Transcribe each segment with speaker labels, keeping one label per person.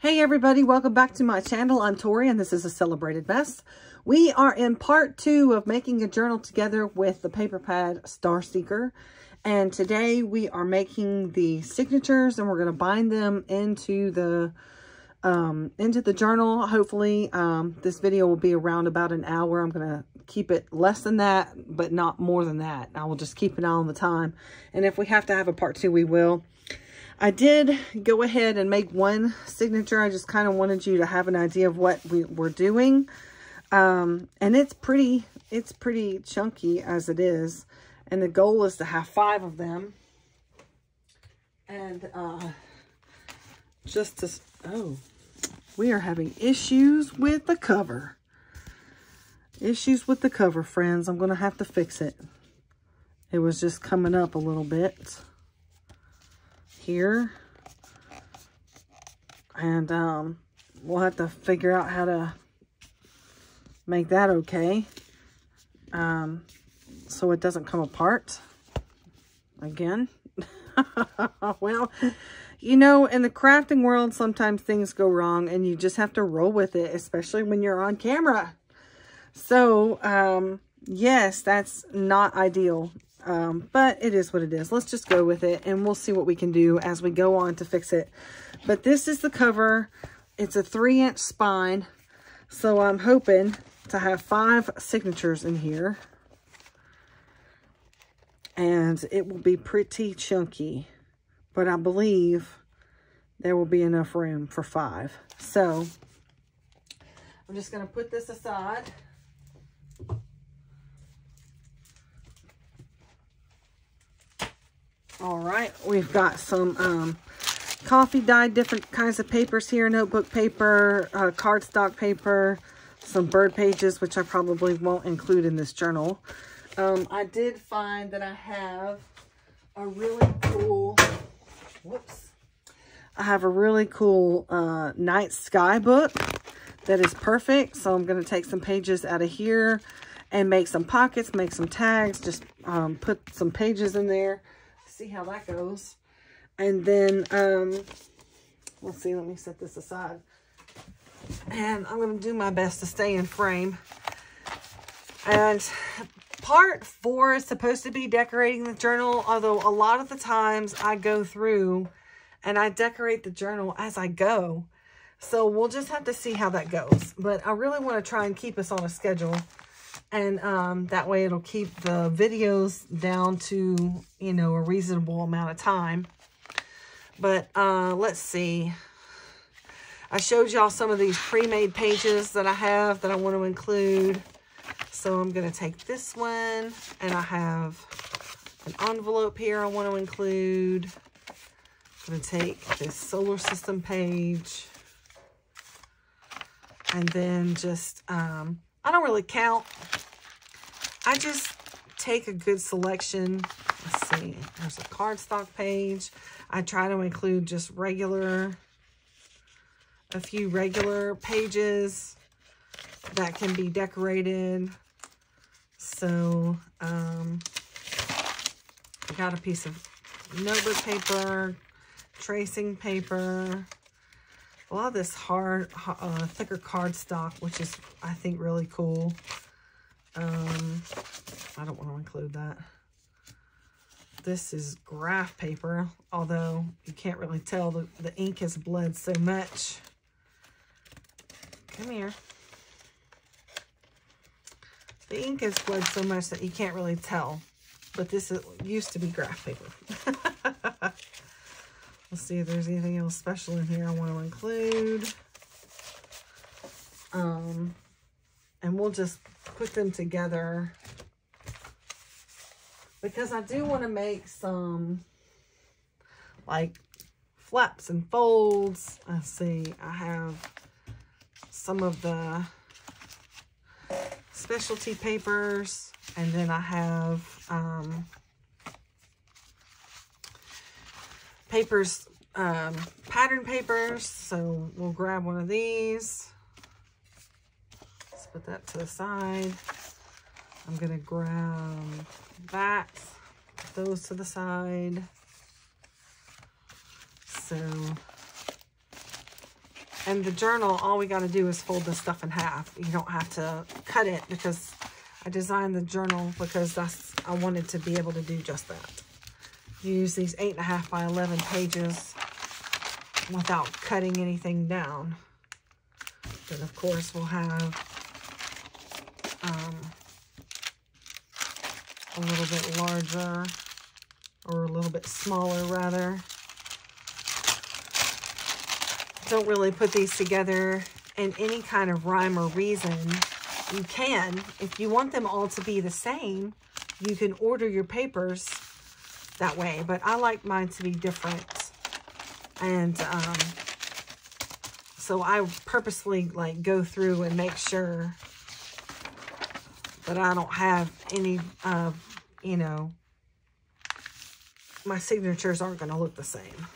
Speaker 1: Hey everybody, welcome back to my channel. I'm Tori and this is A Celebrated Mess. We are in part two of making a journal together with the paper pad Star Seeker. And today we are making the signatures and we're going to bind them into the um, into the journal. Hopefully um, this video will be around about an hour. I'm going to keep it less than that, but not more than that. I will just keep an eye on the time. And if we have to have a part two, we will. I did go ahead and make one signature. I just kind of wanted you to have an idea of what we were doing. Um, and it's pretty, it's pretty chunky as it is. And the goal is to have five of them. And uh, just to, oh, we are having issues with the cover. Issues with the cover, friends. I'm going to have to fix it. It was just coming up a little bit here. And um, we'll have to figure out how to make that okay. Um, so it doesn't come apart again. well, you know, in the crafting world, sometimes things go wrong and you just have to roll with it, especially when you're on camera. So, um, yes, that's not ideal. Um, but it is what it is. Let's just go with it and we'll see what we can do as we go on to fix it. But this is the cover. It's a three inch spine. So I'm hoping to have five signatures in here. And it will be pretty chunky. But I believe there will be enough room for five. So I'm just going to put this aside. All right, we've got some um, coffee dyed different kinds of papers here, notebook paper, uh, cardstock paper, some bird pages, which I probably won't include in this journal. Um, I did find that I have a really cool, whoops, I have a really cool uh, night sky book that is perfect. So I'm going to take some pages out of here and make some pockets, make some tags, just um, put some pages in there see how that goes. And then, um, we'll see, let me set this aside. And I'm going to do my best to stay in frame. And part four is supposed to be decorating the journal, although a lot of the times I go through and I decorate the journal as I go. So we'll just have to see how that goes. But I really want to try and keep us on a schedule and um, that way it'll keep the videos down to, you know, a reasonable amount of time. But uh, let's see. I showed y'all some of these pre-made pages that I have that I want to include. So I'm going to take this one and I have an envelope here I want to include. I'm going to take this solar system page and then just um, I don't really count. I just take a good selection. Let's see. There's a cardstock page. I try to include just regular, a few regular pages that can be decorated. So, um, I got a piece of notebook paper, tracing paper, a lot of this hard, uh, thicker cardstock, which is, I think, really cool. Um, I don't want to include that. This is graph paper, although you can't really tell the, the ink has bled so much. Come here. The ink has bled so much that you can't really tell. But this is, used to be graph paper. Let's see if there's anything else special in here I want to include. Um, and we'll just put them together because I do want to make some like flaps and folds. Let's see, I have some of the specialty papers and then I have um, papers, um, pattern papers. So we'll grab one of these. Let's put that to the side. I'm going to grab that, Put those to the side. So And the journal, all we got to do is fold this stuff in half. You don't have to cut it because I designed the journal because that's I wanted to be able to do just that. Use these 8.5 by 11 pages without cutting anything down. Then, of course, we'll have um, a little bit larger or a little bit smaller, rather. Don't really put these together in any kind of rhyme or reason. You can, if you want them all to be the same, you can order your papers that way, but I like mine to be different. And um, so I purposely like go through and make sure that I don't have any, uh, you know, my signatures aren't going to look the same.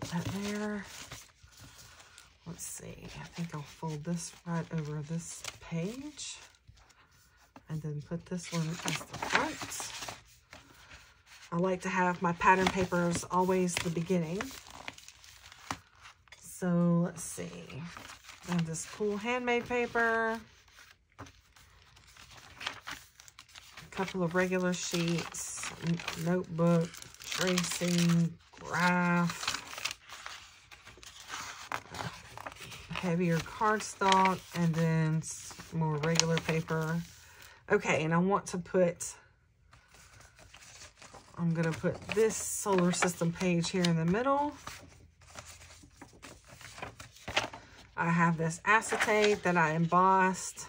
Speaker 1: Put that there. Let's see. I think I'll fold this right over this page. And then put this one as the front. I like to have my pattern papers always the beginning. So let's see. I have this cool handmade paper. A couple of regular sheets, notebook, tracing, graph, heavier cardstock, and then more regular paper. Okay, and I want to put, I'm going to put this solar system page here in the middle. I have this acetate that I embossed.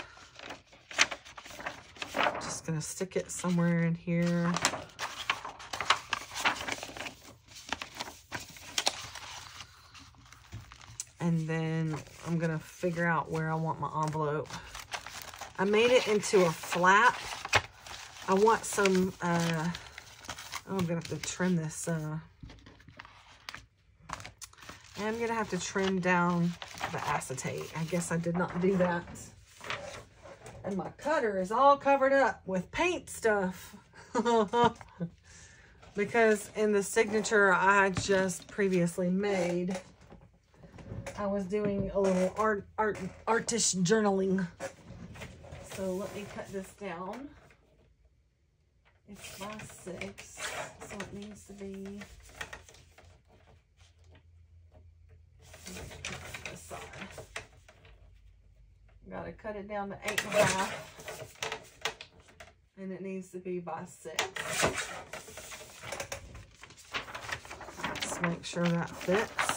Speaker 1: Just going to stick it somewhere in here. And then I'm going to figure out where I want my envelope. I made it into a flap. I want some, uh, oh, I'm going to have to trim this. Uh, I'm going to have to trim down the acetate. I guess I did not do that. And my cutter is all covered up with paint stuff. because in the signature I just previously made, I was doing a little art, art, artish journaling. So let me cut this down. It's by six, so it needs to be this side. Gotta cut it down to eight and a half. And it needs to be by six. Let's make sure that fits.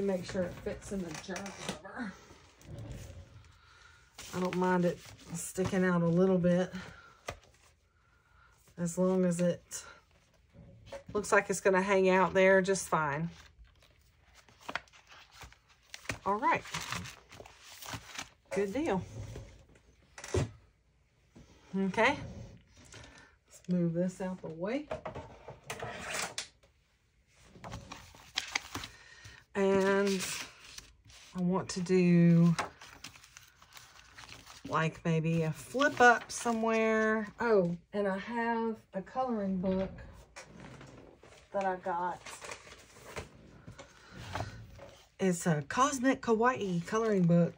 Speaker 1: Make sure it fits in the journal cover. I don't mind it sticking out a little bit as long as it looks like it's going to hang out there just fine. All right. Good deal. Okay. Let's move this out the way. And I want to do like maybe a flip up somewhere. Oh, and I have a coloring book that I got. It's a Cosmic Kawaii coloring book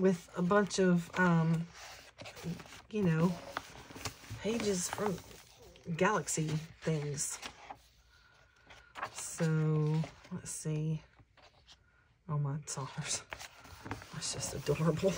Speaker 1: with a bunch of, um, you know, pages from galaxy things. So, let's see. Oh my stars. That's just adorable.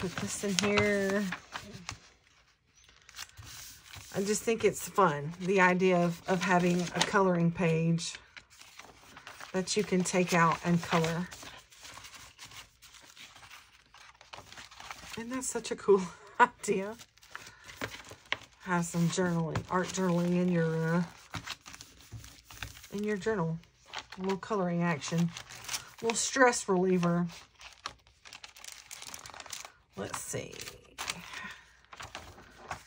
Speaker 1: put this in here. I just think it's fun, the idea of, of having a coloring page that you can take out and color. That's such a cool idea. Have some journaling, art journaling in your uh, in your journal. A little coloring action. A little stress reliever. Let's see.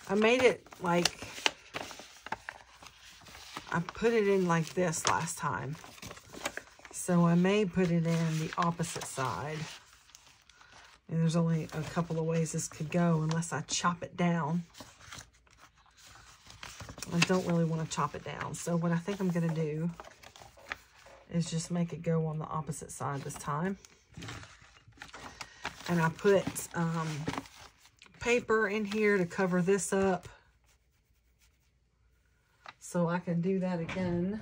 Speaker 1: I made it like, I put it in like this last time. So I may put it in the opposite side. And there's only a couple of ways this could go unless I chop it down. I don't really want to chop it down. So what I think I'm going to do is just make it go on the opposite side this time. And I put um, paper in here to cover this up. So I can do that again.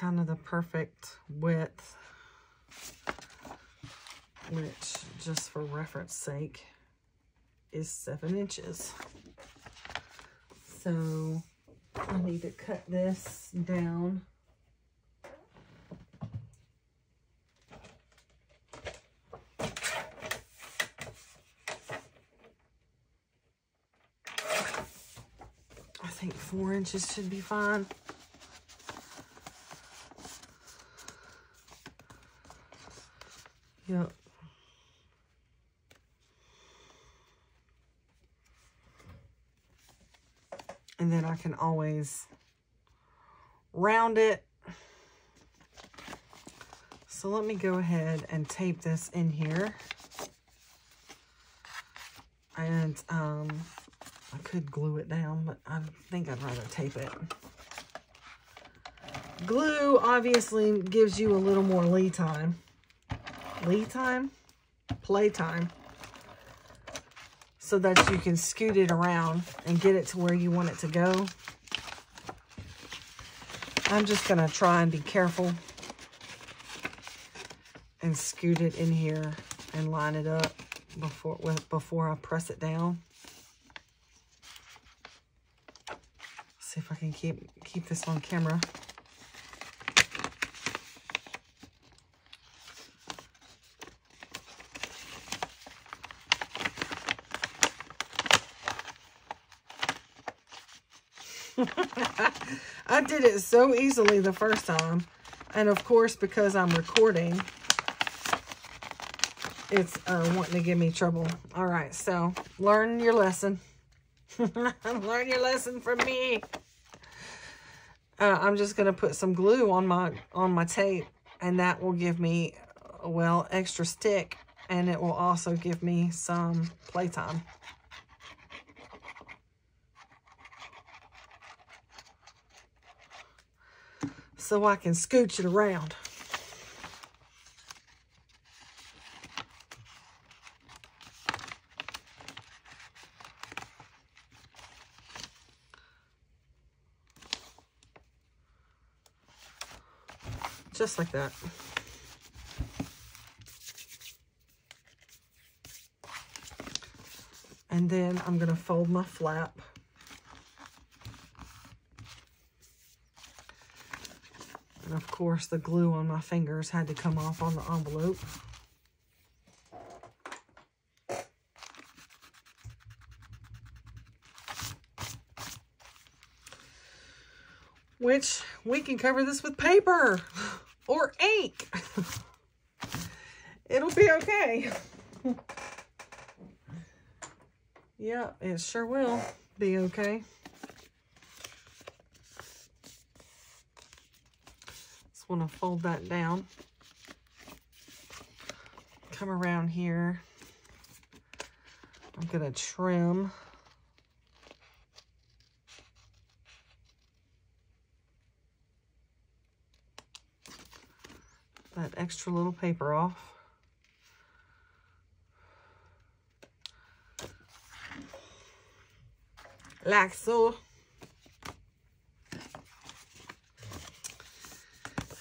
Speaker 1: Kind of the perfect width, which just for reference sake is seven inches. So I need to cut this down. I think four inches should be fine. Yep. And then I can always round it. So let me go ahead and tape this in here. And um, I could glue it down, but I think I'd rather tape it. Glue obviously gives you a little more lead time. Lead time? play time, so that you can scoot it around and get it to where you want it to go. I'm just going to try and be careful and scoot it in here and line it up before before I press it down. See if I can keep keep this on camera. I did it so easily the first time. And of course, because I'm recording, it's uh, wanting to give me trouble. All right, so learn your lesson. learn your lesson from me. Uh, I'm just going to put some glue on my on my tape, and that will give me, well, extra stick, and it will also give me some playtime. So I can scooch it around. Just like that. And then I'm going to fold my flap. And of course, the glue on my fingers had to come off on the envelope. Which we can cover this with paper or ink. It'll be okay. yeah, it sure will be okay. want to fold that down. Come around here. I'm going to trim. that extra little paper off. Like so.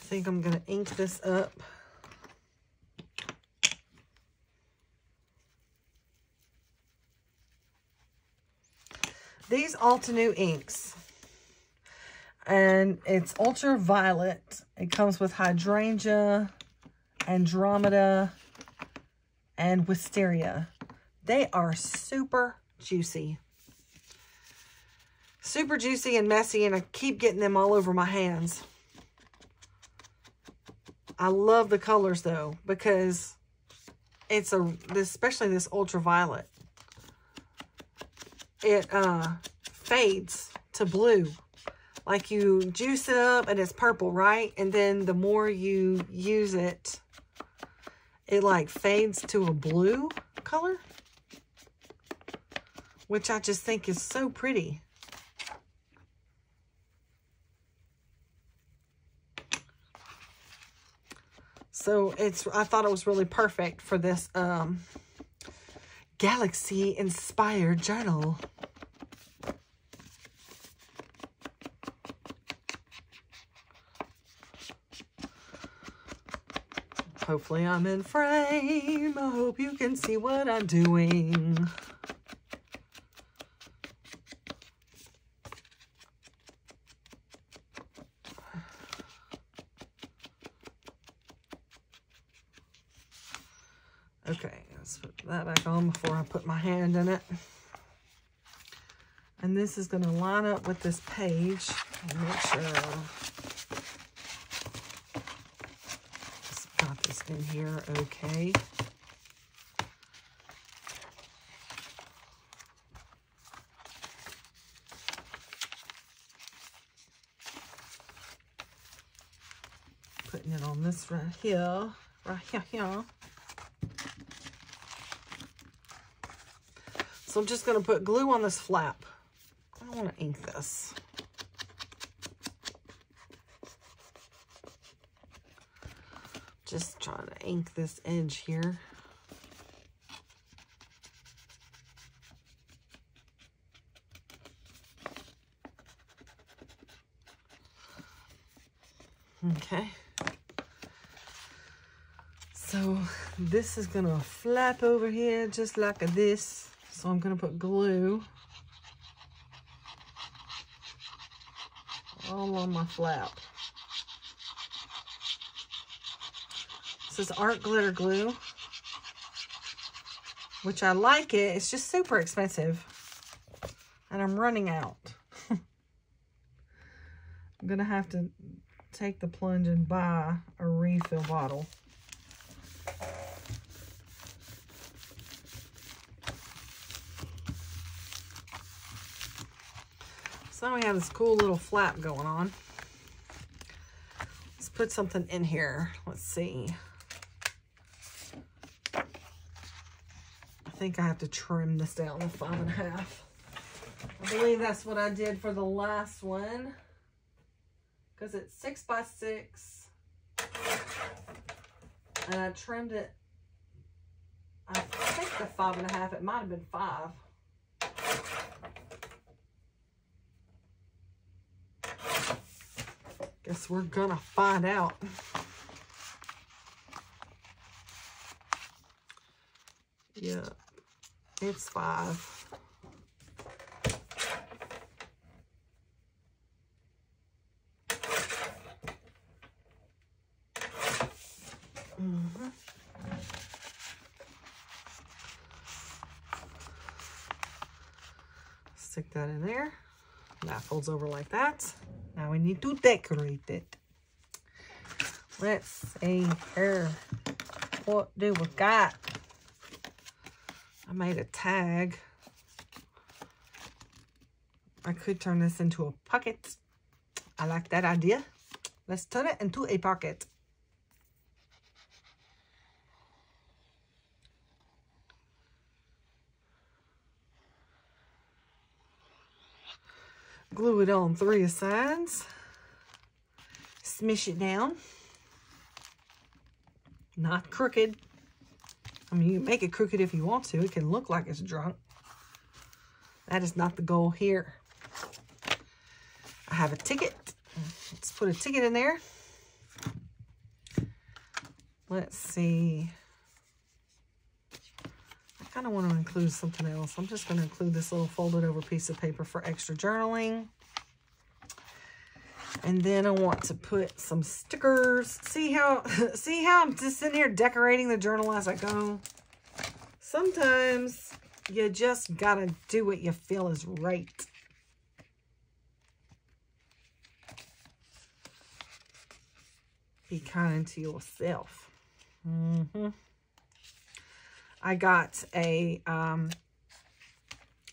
Speaker 1: Think I'm going to ink this up. These Altenew inks. And it's ultraviolet. It comes with hydrangea, andromeda, and wisteria. They are super juicy. Super juicy and messy, and I keep getting them all over my hands. I love the colors, though, because it's a, especially this ultraviolet. It uh, fades to blue. Like you juice it up and it's purple, right? And then the more you use it, it like fades to a blue color. Which I just think is so pretty. So it's, I thought it was really perfect for this um, Galaxy inspired journal. Hopefully I'm in frame. I hope you can see what I'm doing. Okay, let's put that back on before I put my hand in it. And this is going to line up with this page make sure this in here okay. Putting it on this right here, right here, here. I'm just going to put glue on this flap. I don't want to ink this. Just trying to ink this edge here. Okay. So this is gonna flap over here just like this. So I'm gonna put glue all on my flap. This is Art Glitter Glue, which I like it. It's just super expensive, and I'm running out. I'm going to have to take the plunge and buy a refill bottle. Have this cool little flap going on. Let's put something in here. Let's see. I think I have to trim this down to five and a half. I believe that's what I did for the last one. Because it's six by six. And I trimmed it, I think the five and a half. It might have been five. Guess we're gonna find out. Yeah. It's five. Mm -hmm. Stick that in there. That folds over like that. Now we need to decorate it. Let's see here. What do we got? I made a tag. I could turn this into a pocket. I like that idea. Let's turn it into a pocket. It on three sides. Smish it down. Not crooked. I mean, you make it crooked if you want to. It can look like it's drunk. That is not the goal here. I have a ticket. Let's put a ticket in there. Let's see. I kind of want to include something else. I'm just going to include this little folded over piece of paper for extra journaling. And then I want to put some stickers. See how, see how I'm just sitting here decorating the journal as I go? Sometimes you just gotta do what you feel is right. Be kind to yourself. Mm -hmm. I got a, um,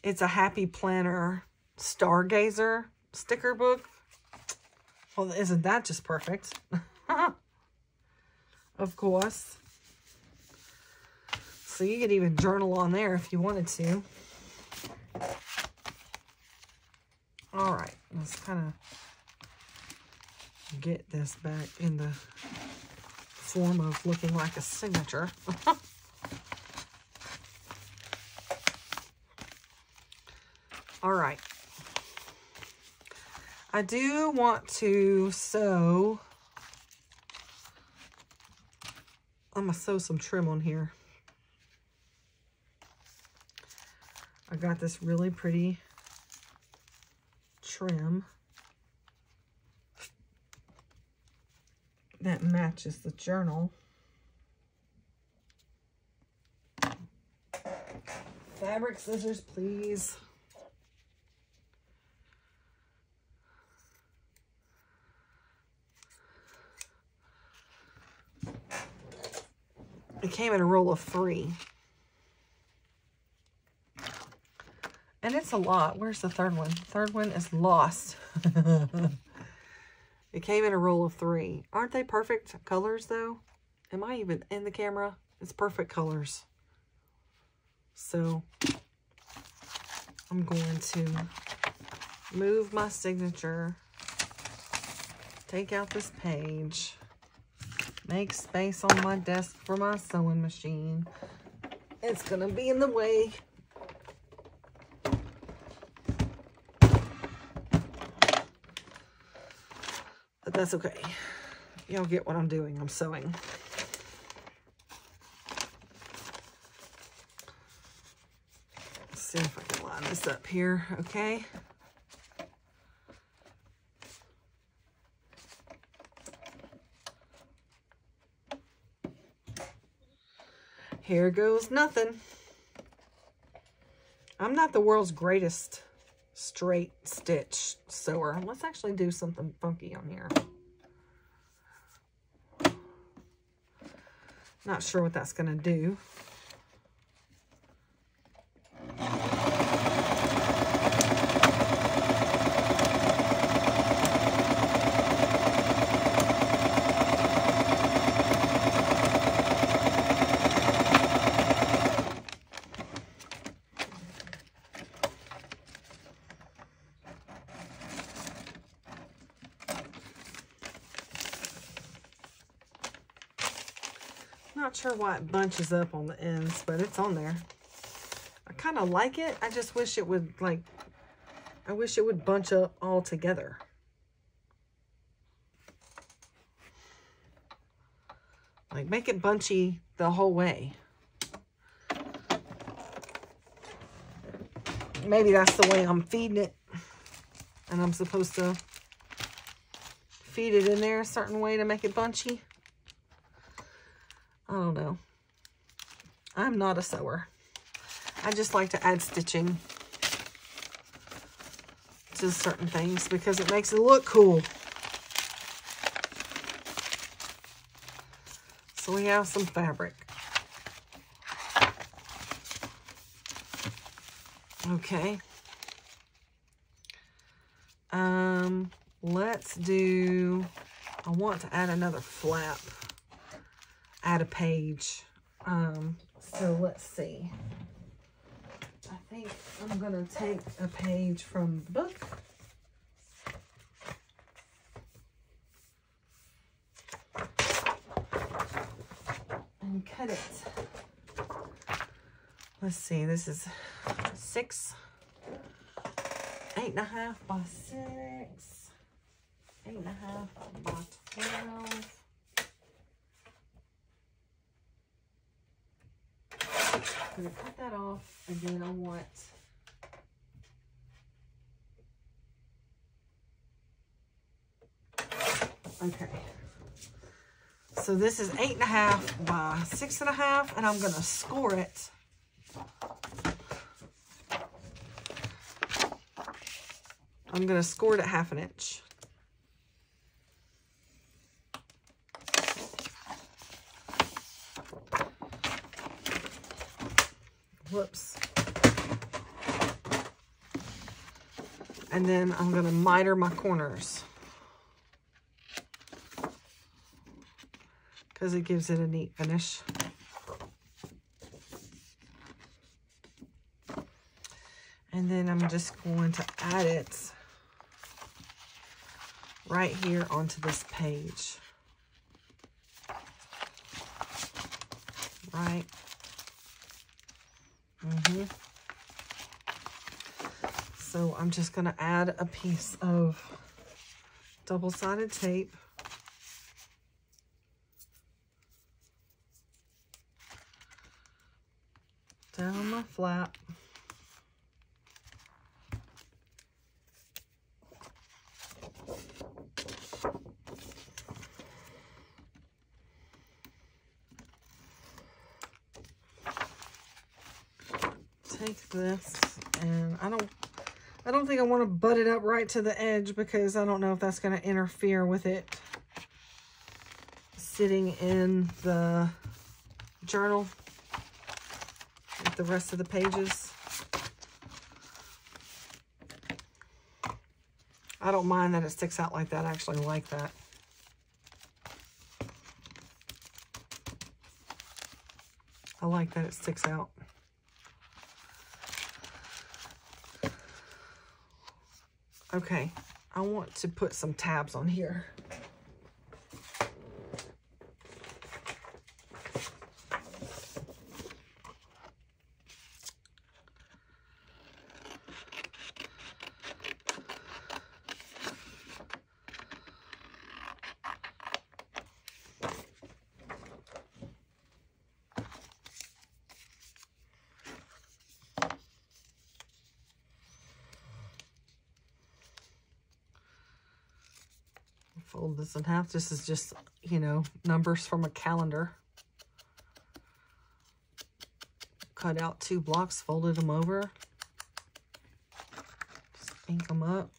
Speaker 1: it's a Happy Planner Stargazer sticker book well, isn't that just perfect? of course. So you could even journal on there if you wanted to. All right, let's kind of get this back in the form of looking like a signature. All right. I do want to sew, I'm going to sew some trim on here. I got this really pretty trim that matches the journal. Fabric scissors, please. It came in a roll of three. And it's a lot. Where's the third one? Third one is lost. it came in a roll of three. Aren't they perfect colors, though? Am I even in the camera? It's perfect colors. So, I'm going to move my signature, take out this page, make space on my desk for my sewing machine. It's going to be in the way. But that's okay. Y'all get what I'm doing. I'm sewing. Let's see if I can line this up here, okay? Here goes nothing. I'm not the world's greatest straight stitch sewer. Let's actually do something funky on here. Not sure what that's going to do. Sure why it bunches up on the ends, but it's on there. I kind of like it. I just wish it would, like, I wish it would bunch up all together. Like, make it bunchy the whole way. Maybe that's the way I'm feeding it. And I'm supposed to feed it in there a certain way to make it bunchy. I don't know. I'm not a sewer. I just like to add stitching to certain things because it makes it look cool. So we have some fabric. Okay. Um, let's do, I want to add another flap add a page. Um, so let's see. I think I'm going to take a page from the book. And cut it. Let's see, this is six, eight and a half by six, eight and a half by 12. I'm going to cut that off and then I want Okay. So this is eight and a half by six and a half, and I'm going to score it. I'm going to score it at half an inch. Whoops. And then I'm going to miter my corners. Because it gives it a neat finish. And then I'm just going to add it right here onto this page. Right. So I'm just going to add a piece of double-sided tape. Down my flap. take this and I don't I don't think I want to butt it to the edge because I don't know if that's going to interfere with it sitting in the journal with the rest of the pages. I don't mind that it sticks out like that. I actually like that. I like that it sticks out. Okay, I want to put some tabs on here. Half. This is just, you know, numbers from a calendar. Cut out two blocks, folded them over. Just ink them up.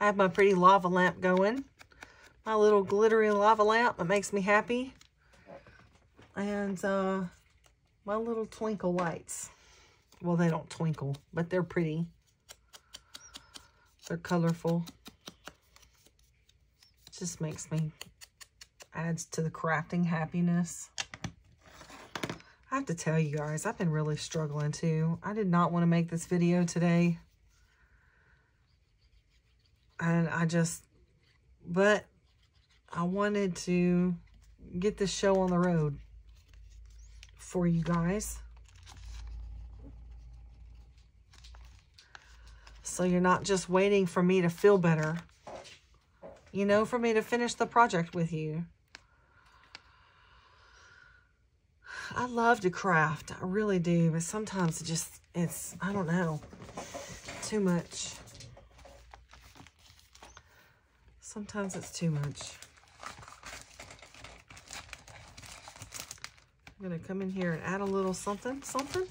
Speaker 1: I have my pretty lava lamp going my little glittery lava lamp that makes me happy. And uh, my little twinkle lights. Well, they don't twinkle, but they're pretty. They're colorful. Just makes me, adds to the crafting happiness. I have to tell you guys, I've been really struggling too. I did not want to make this video today. And I just, but I wanted to get this show on the road for you guys. So you're not just waiting for me to feel better, you know, for me to finish the project with you. I love to craft. I really do. But sometimes it just, it's, I don't know, too much. Sometimes it's too much. I'm going to come in here and add a little something, something.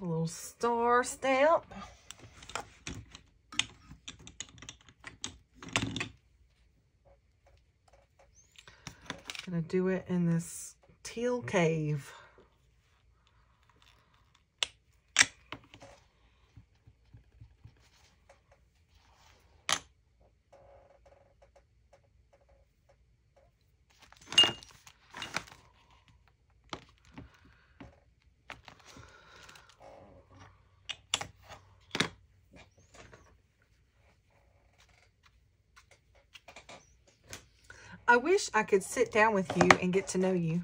Speaker 1: A little star stamp. Gonna do it in this teal cave. I wish I could sit down with you and get to know you.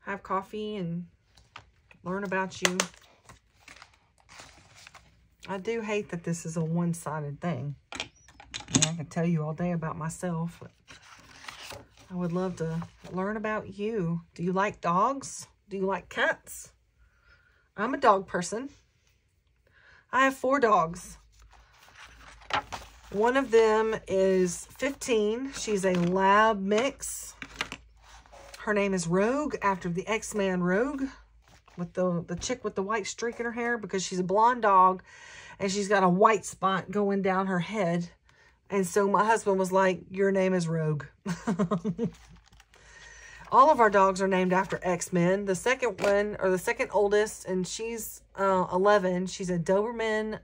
Speaker 1: Have coffee and learn about you. I do hate that this is a one-sided thing. I can tell you all day about myself, I would love to learn about you. Do you like dogs? Do you like cats? I'm a dog person. I have four dogs. One of them is 15. She's a lab mix. Her name is Rogue, after the X-Man Rogue, with the, the chick with the white streak in her hair, because she's a blonde dog, and she's got a white spot going down her head. And so my husband was like, your name is Rogue. All of our dogs are named after X-Men. The second one, or the second oldest, and she's uh, 11. She's a Doberman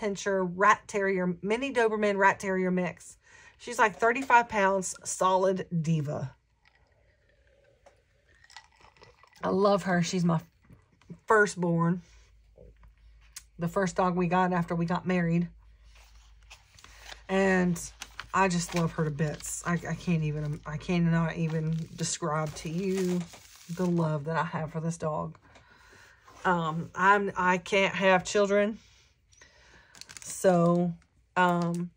Speaker 1: Pinscher Rat Terrier, mini Doberman Rat Terrier mix. She's like 35 pounds, solid diva. I love her. She's my firstborn. The first dog we got after we got married. And I just love her to bits. I, I can't even, I cannot even describe to you the love that I have for this dog. Um, I'm, I can't have children. So, um,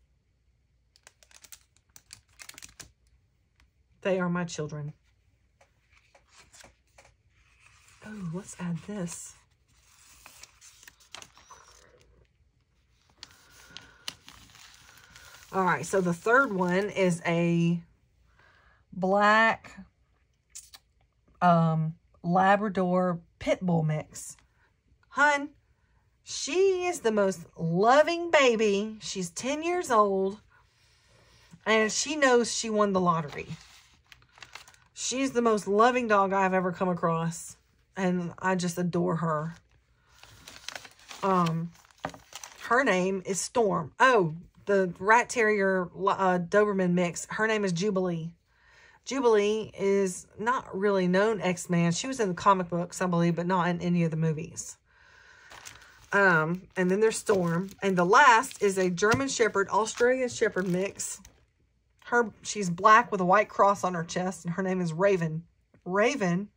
Speaker 1: they are my children. Oh, let's add this. All right, so the third one is a black um, Labrador Pit Bull mix. Hun, she is the most loving baby. She's 10 years old, and she knows she won the lottery. She's the most loving dog I've ever come across, and I just adore her. Um, her name is Storm. Oh, the Rat Terrier uh, Doberman mix. Her name is Jubilee. Jubilee is not really known X-Man. She was in the comic books, I believe, but not in any of the movies. Um, and then there's Storm. And the last is a German Shepherd, Australian Shepherd mix. Her, she's black with a white cross on her chest, and her name is Raven. Raven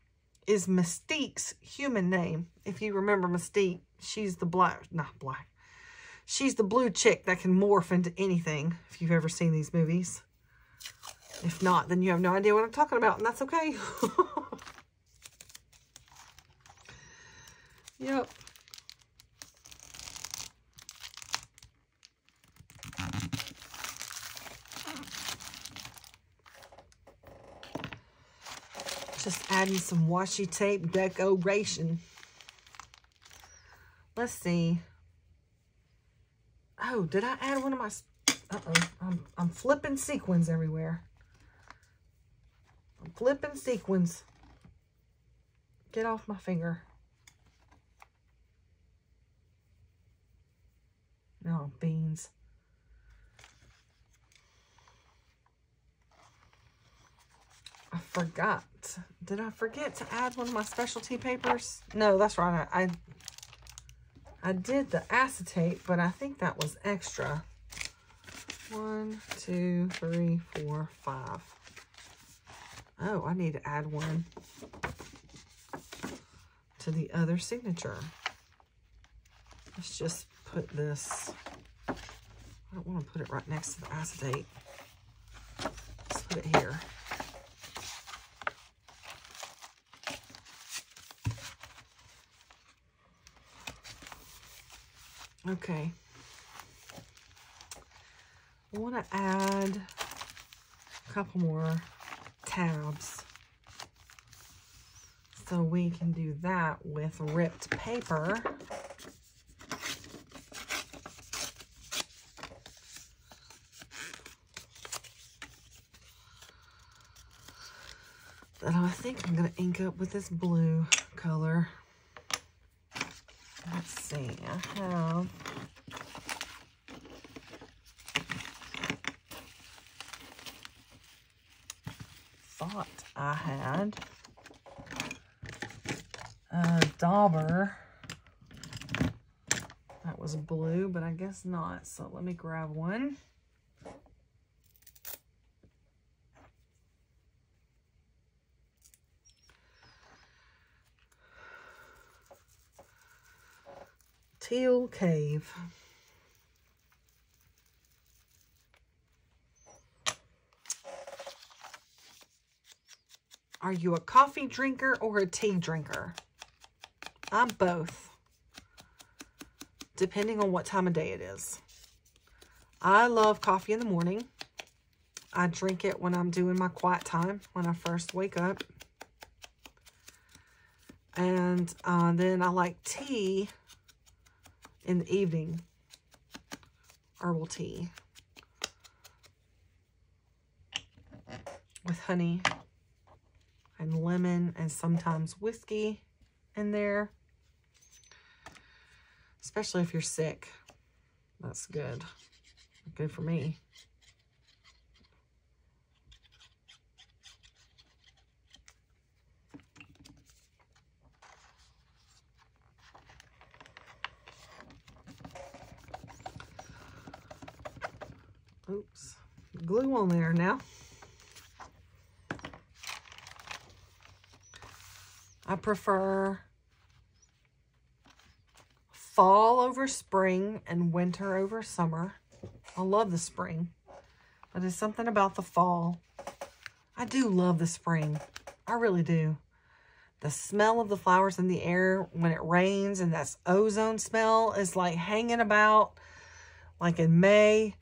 Speaker 1: is Mystique's human name. If you remember Mystique, she's the black, not black, She's the blue chick that can morph into anything, if you've ever seen these movies. If not, then you have no idea what I'm talking about, and that's okay. yep. Just adding some washi tape decoration. Let's see. Oh, did I add one of my... Uh-oh. I'm, I'm flipping sequins everywhere. I'm flipping sequins. Get off my finger. Oh, beans. I forgot. Did I forget to add one of my specialty papers? No, that's right. I, I I did the acetate, but I think that was extra. One, two, three, four, five. Oh, I need to add one to the other signature. Let's just put this, I don't want to put it right next to the acetate. Let's put it here. Okay. I want to add a couple more tabs. So we can do that with ripped paper. That I think I'm going to ink up with this blue color let's see, I have thought I had a dauber that was blue, but I guess not. So let me grab one. Teal Cave. Are you a coffee drinker or a tea drinker? I'm both, depending on what time of day it is. I love coffee in the morning. I drink it when I'm doing my quiet time, when I first wake up. And uh, then I like tea in the evening. Herbal tea. With honey and lemon and sometimes whiskey in there. Especially if you're sick. That's good. Good for me. Oops. Glue on there now. I prefer fall over spring and winter over summer. I love the spring, but there's something about the fall. I do love the spring. I really do. The smell of the flowers in the air when it rains and that ozone smell is like hanging about like in May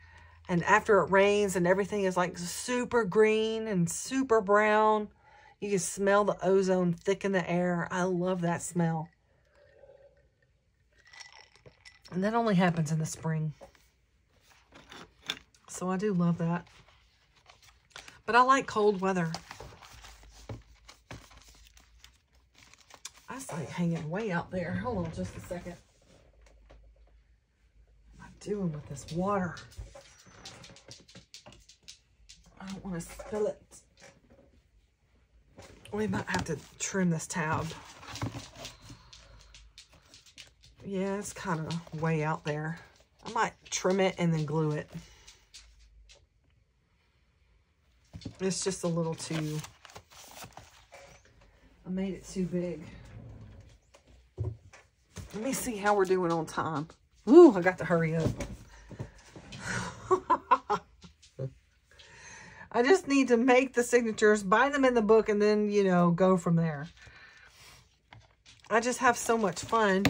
Speaker 1: and after it rains and everything is like super green and super brown. You can smell the ozone thick in the air. I love that smell. And that only happens in the spring. So I do love that. But I like cold weather. I like hanging way out there. Hold on just a second. What am I doing with this water? I don't want to spill it. We might have to trim this tab. Yeah, it's kind of way out there. I might trim it and then glue it. It's just a little too, I made it too big. Let me see how we're doing on time. Ooh, I got to hurry up. I just need to make the signatures, buy them in the book, and then, you know, go from there. I just have so much fun.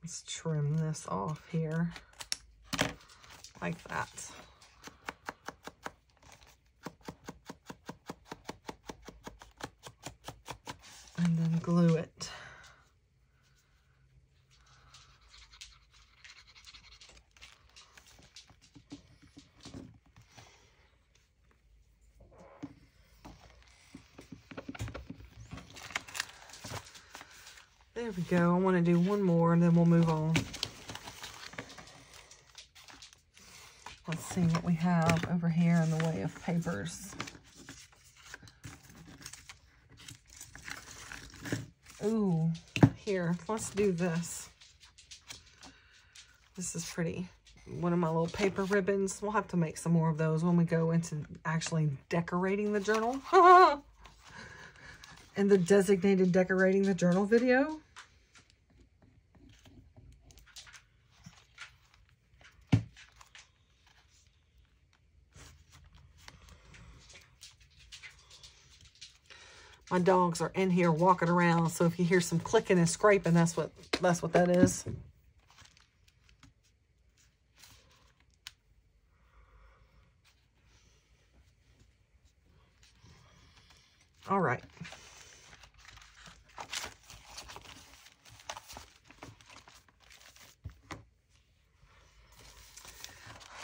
Speaker 1: Let's trim this off here like that. And then glue it. We go. I want to do one more and then we'll move on. Let's see what we have over here in the way of papers. Ooh, here, let's do this. This is pretty. One of my little paper ribbons. We'll have to make some more of those when we go into actually decorating the journal. In the designated decorating the journal video. My dogs are in here walking around. So if you hear some clicking and scraping, that's what that's what that is. All right.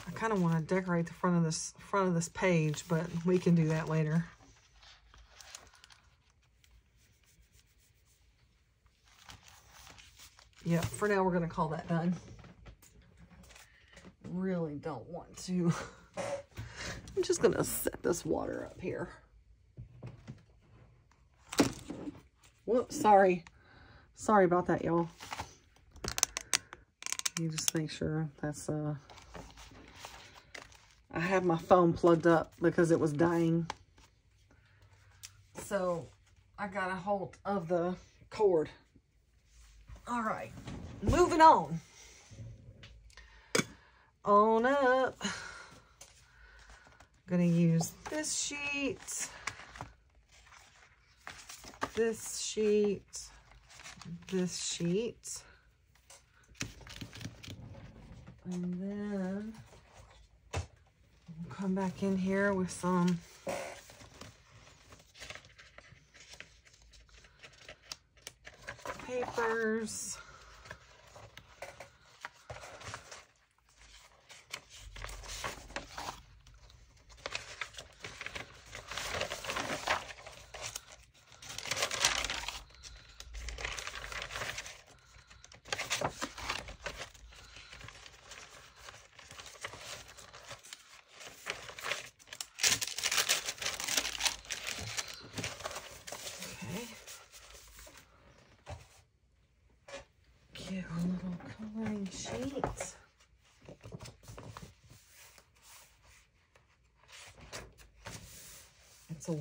Speaker 1: I kind of want to decorate the front of this front of this page, but we can do that later. Yeah, for now we're going to call that done. Really don't want to. I'm just going to set this water up here. Whoops, sorry. Sorry about that, y'all. You just make sure that's, uh, I have my phone plugged up because it was dying. So I got a hold of the cord. All right, moving on. On up. I'm gonna use this sheet, this sheet, this sheet, and then we'll come back in here with some papers. Okay. Get our little coloring sheet. It's a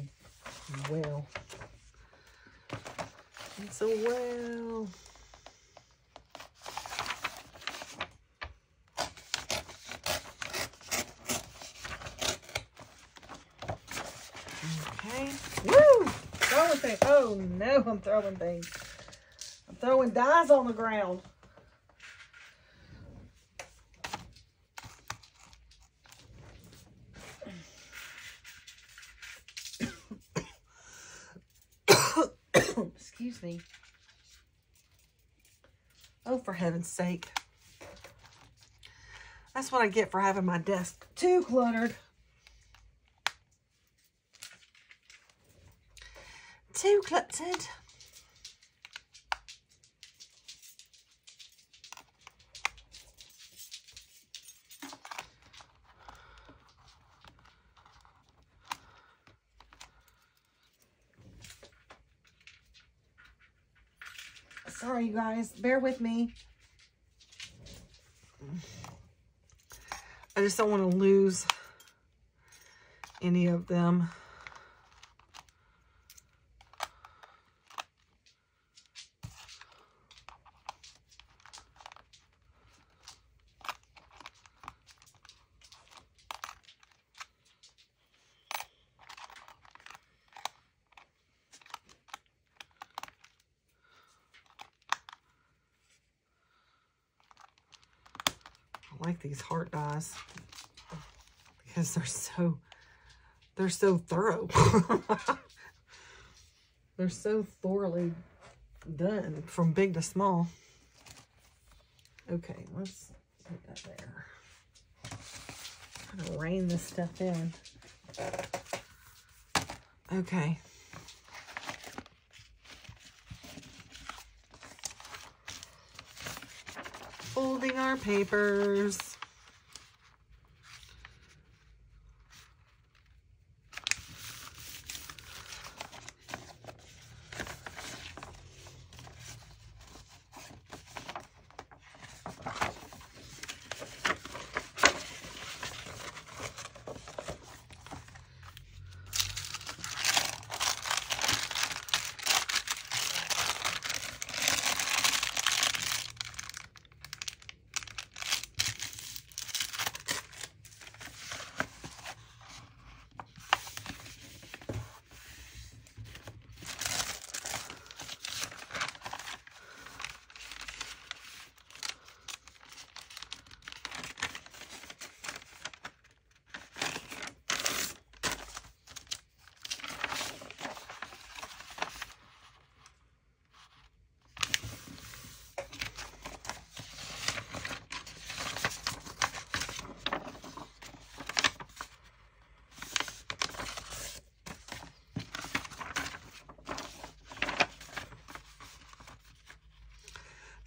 Speaker 1: well. It's a well. Okay. Woo! Throwing things. Oh no, I'm throwing things. I'm throwing dies on the ground. Excuse me. Oh, for heaven's sake. That's what I get for having my desk too cluttered. Too cluttered. Sorry, you guys. Bear with me. I just don't want to lose any of them. I like dies because they're so they're so thorough. they're so thoroughly done from big to small. Okay, let's put that there. Kind of rain this stuff in. Okay. Folding our papers.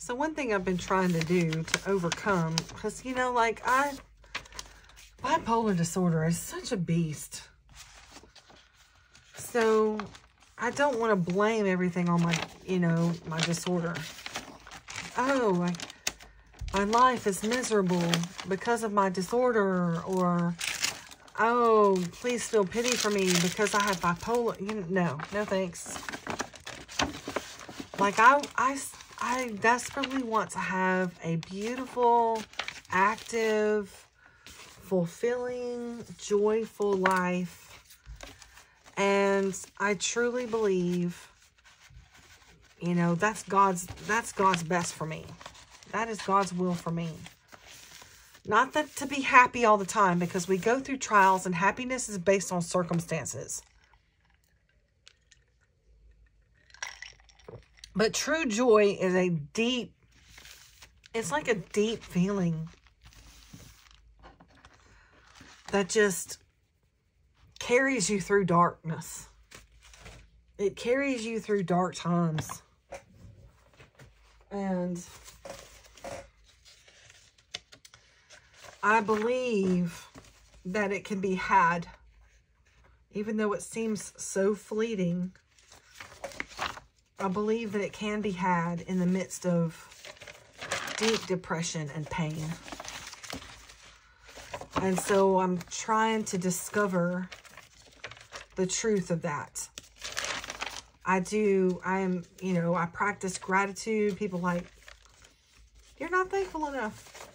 Speaker 1: So one thing I've been trying to do to overcome, because, you know, like I, bipolar disorder is such a beast. So I don't want to blame everything on my, you know, my disorder. Oh, I, my life is miserable because of my disorder or, oh, please feel pity for me because I have bipolar. You know, no, no thanks. Like I, I, I desperately want to have a beautiful, active, fulfilling, joyful life. And I truly believe, you know, that's God's, that's God's best for me. That is God's will for me. Not that to be happy all the time because we go through trials and happiness is based on circumstances. But true joy is a deep, it's like a deep feeling that just carries you through darkness. It carries you through dark times. And I believe that it can be had, even though it seems so fleeting. I believe that it can be had in the midst of deep depression and pain. And so I'm trying to discover the truth of that. I do, I'm, you know, I practice gratitude. People like, you're not thankful enough.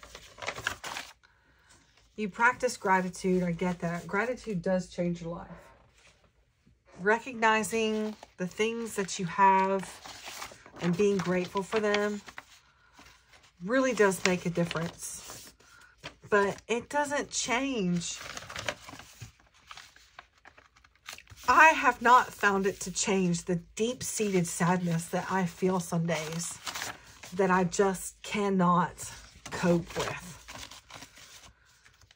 Speaker 1: You practice gratitude. I get that. Gratitude does change your life. Recognizing the things that you have and being grateful for them really does make a difference. But it doesn't change I have not found it to change the deep-seated sadness that I feel some days that I just cannot cope with.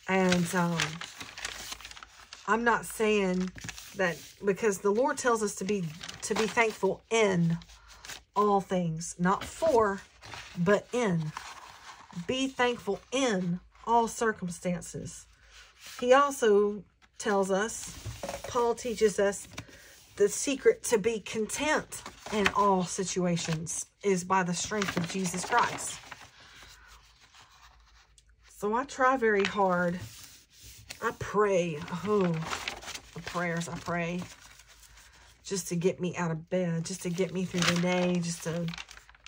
Speaker 1: And um, I'm not saying that because the Lord tells us to be to be thankful in all things, not for, but in. Be thankful in all circumstances. He also tells us, Paul teaches us the secret to be content in all situations is by the strength of Jesus Christ. So I try very hard. I pray. Oh, the prayers I pray. Just to get me out of bed. Just to get me through the day. Just to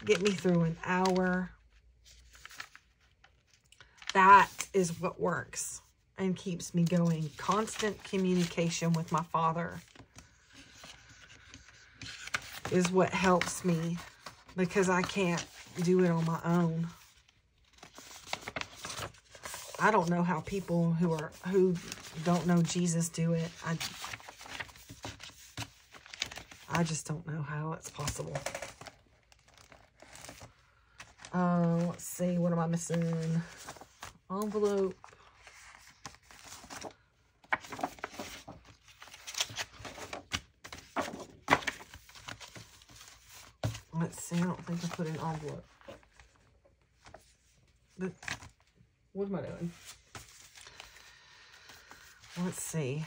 Speaker 1: get me through an hour. That is what works and keeps me going. Constant communication with my Father is what helps me because I can't do it on my own. I don't know how people who are who don't know Jesus do it. I I just don't know how it's possible. Uh, let's see, what am I missing? Envelope. Let's see, I don't think I put an envelope. But what am I doing? Let's see.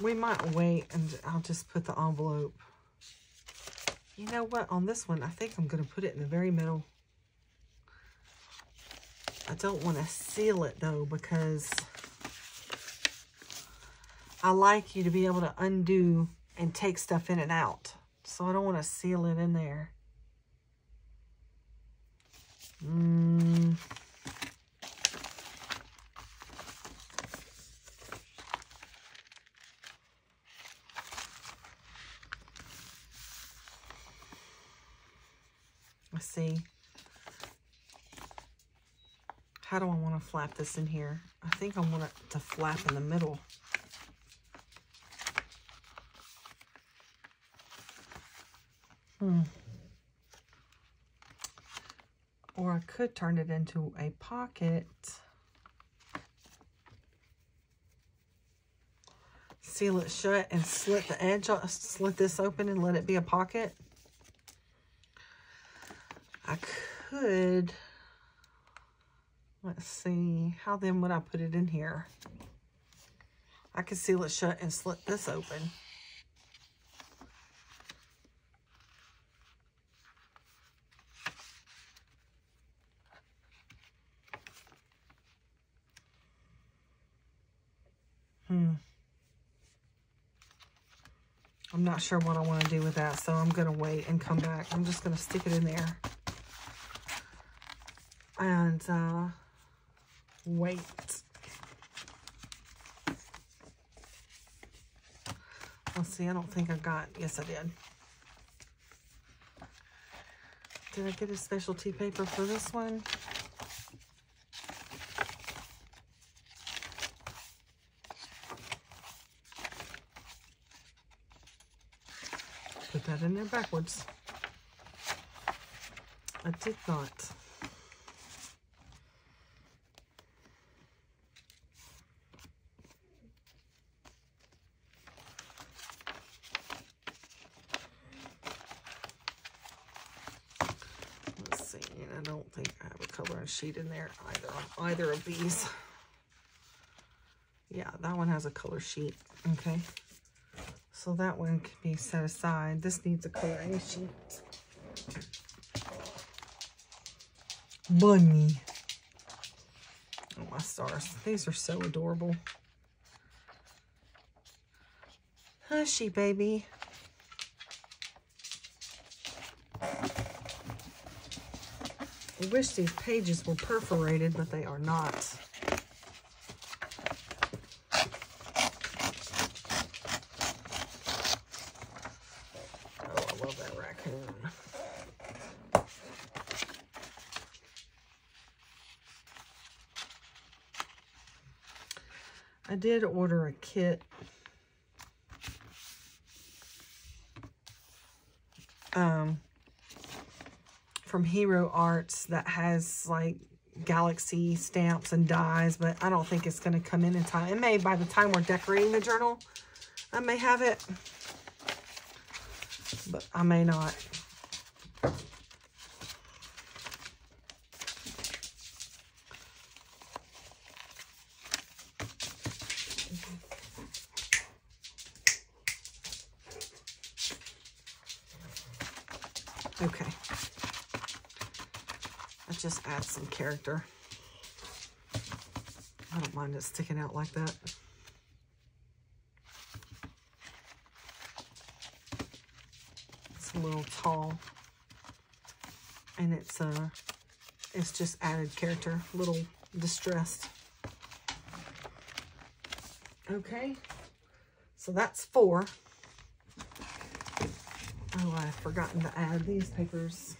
Speaker 1: We might wait and I'll just put the envelope. You know what? On this one, I think I'm going to put it in the very middle. I don't want to seal it though because I like you to be able to undo and take stuff in and out. So I don't want to seal it in there. Mm. Let's see. How do I want to flap this in here? I think I want it to flap in the middle. Hmm. Or I could turn it into a pocket. Seal it shut and slit the edge, slit this open and let it be a pocket. I could, let's see, how then would I put it in here? I could seal it shut and slit this open. Hmm. I'm not sure what I want to do with that, so I'm going to wait and come back. I'm just going to stick it in there. And uh, wait. Let's see, I don't think I got, yes I did. Did I get a specialty paper for this one? put that in there backwards. I did not. Let's see, I don't think I have a coloring sheet in there either on either of these. Yeah, that one has a color sheet, okay? So that one can be set aside. This needs a coloring sheet. Bunny. Oh, my stars. These are so adorable. Hushy, baby. I wish these pages were perforated, but they are not. Oh, I love that raccoon. I did order a kit. Um, from Hero Arts that has like galaxy stamps and dies, but I don't think it's going to come in in time. It may by the time we're decorating the journal, I may have it, but I may not. Okay. Let's just add some character. I don't mind it sticking out like that. It's a little tall. And it's uh it's just added character, a little distressed. Okay. So that's four. Oh, I've forgotten to add these papers.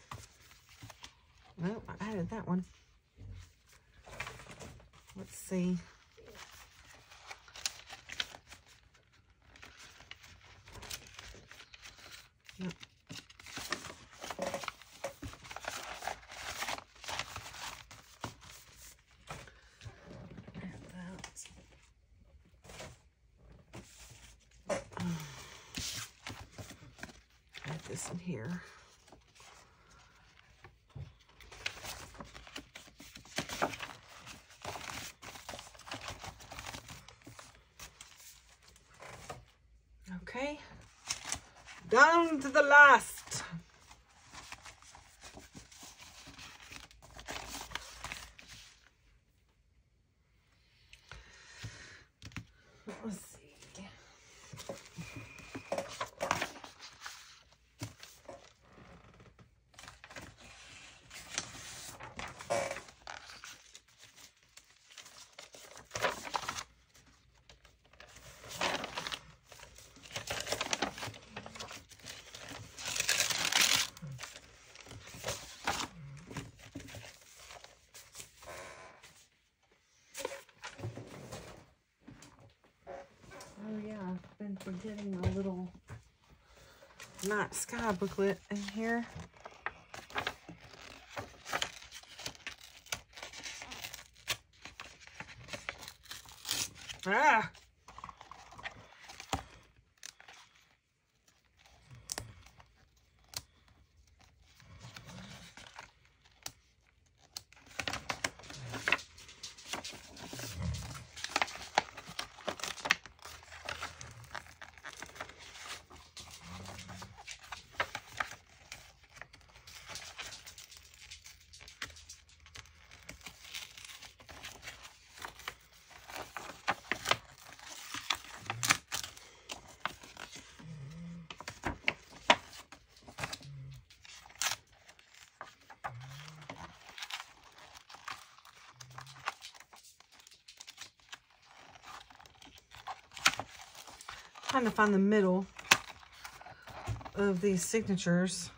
Speaker 1: No, I added that one. Let's see. Add this in here. Okay. Down to the last. Let's see. Oh yeah, I've been forgetting my little night sky booklet in here. Ah! Trying to find the middle of these signatures.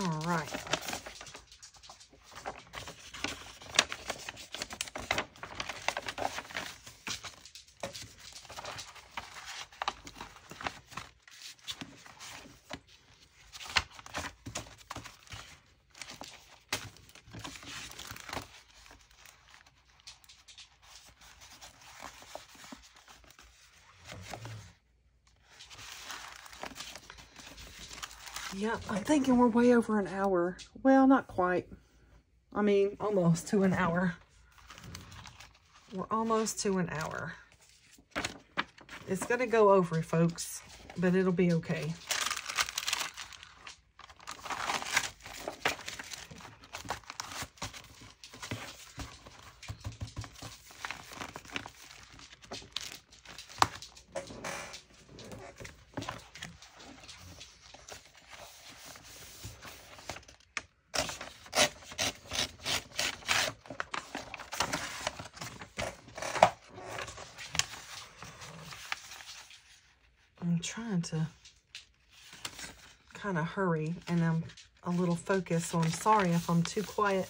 Speaker 1: All right. Yep, I'm thinking we're way over an hour. Well, not quite. I mean, almost to an hour. We're almost to an hour. It's going to go over, folks, but it'll be okay. trying to kind of hurry and I'm a little focused, so I'm sorry if I'm too quiet.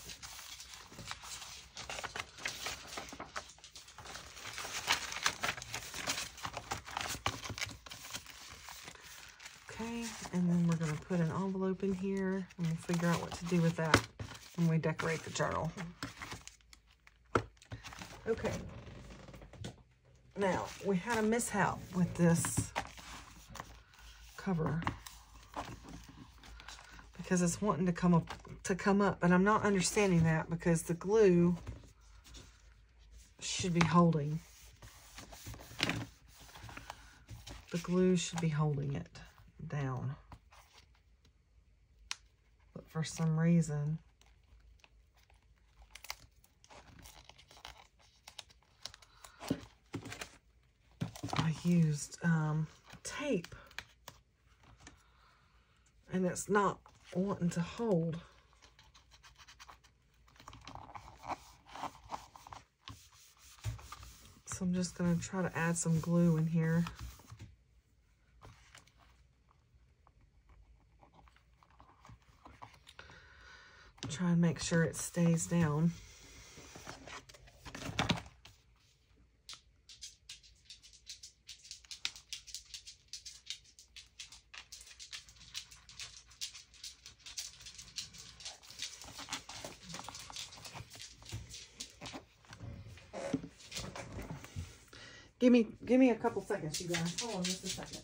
Speaker 1: Okay, and then we're going to put an envelope in here and we'll figure out what to do with that when we decorate the journal. Okay. Now, we had a mishap with this cover because it's wanting to come up to come up but I'm not understanding that because the glue should be holding. The glue should be holding it down. But for some reason I used um, tape. And it's not wanting to hold. So I'm just going to try to add some glue in here. Try and make sure it stays down. Give me, give me a couple seconds, you guys. Hold on just a second.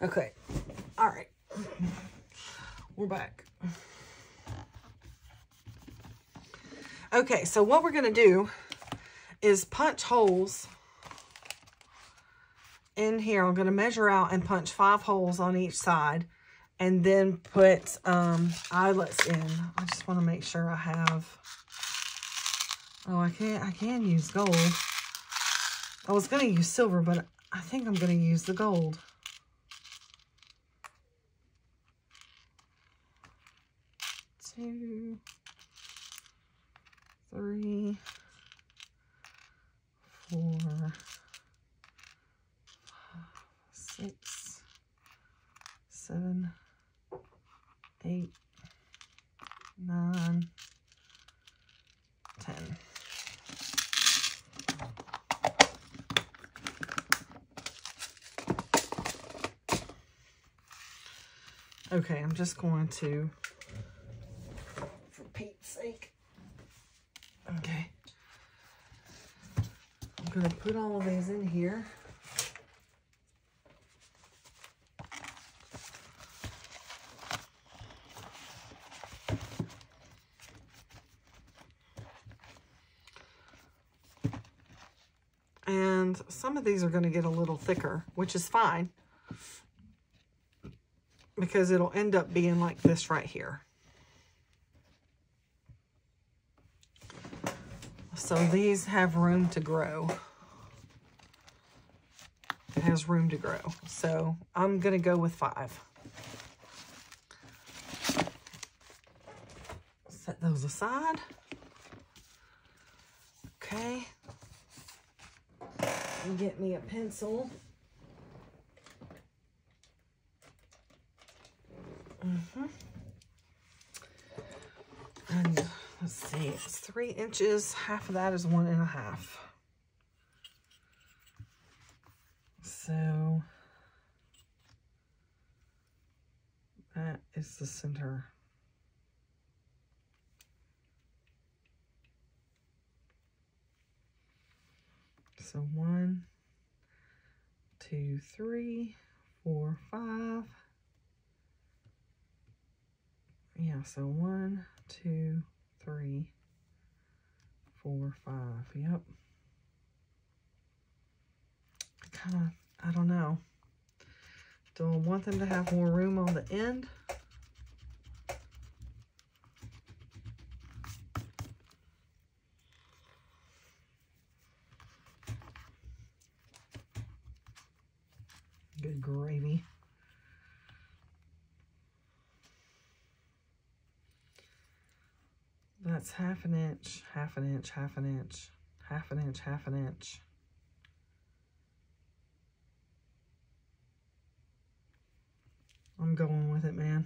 Speaker 1: Okay. All right. We're back. Okay, so what we're going to do is punch holes in here. I'm going to measure out and punch five holes on each side and then put um, eyelets in. I just want to make sure I have Oh, I can't, I can use gold. I was going to use silver, but I think I'm going to use the gold. Two, three, four, six, seven, eight, Okay, I'm just going to, for Pete's sake. Okay. I'm going to put all of these in here. And some of these are going to get a little thicker, which is fine because it'll end up being like this right here. So these have room to grow. It has room to grow. So I'm going to go with five. Set those aside. Okay. Get me a pencil. Mm-hmm. And let's see, it's three inches. Half of that is one and a half. So that is the center. So one, two, three, four, five. Yeah, so one, two, three, four, five. Yep. Kind of, I don't know. Do I want them to have more room on the end? Good gravy. That's half an inch, half an inch, half an inch, half an inch, half an inch. I'm going with it, man.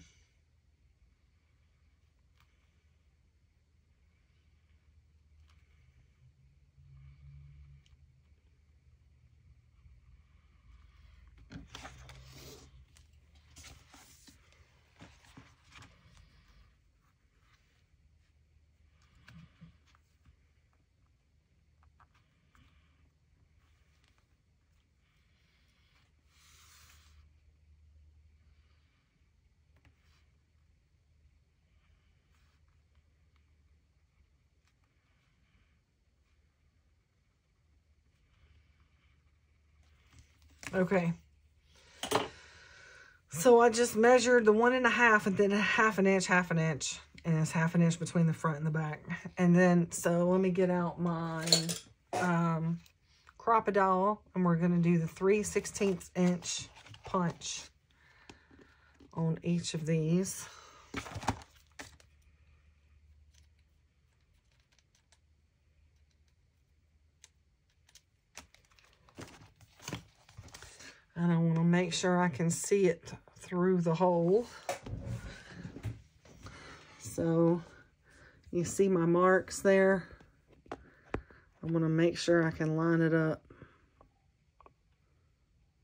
Speaker 1: Okay. So I just measured the one and a half and then a half an inch, half an inch. And it's half an inch between the front and the back. And then, so let me get out my um, Crop-A-Dile. And we're going to do the 3 16th inch punch on each of these. And I want to make sure I can see it through the hole. So you see my marks there. I want to make sure I can line it up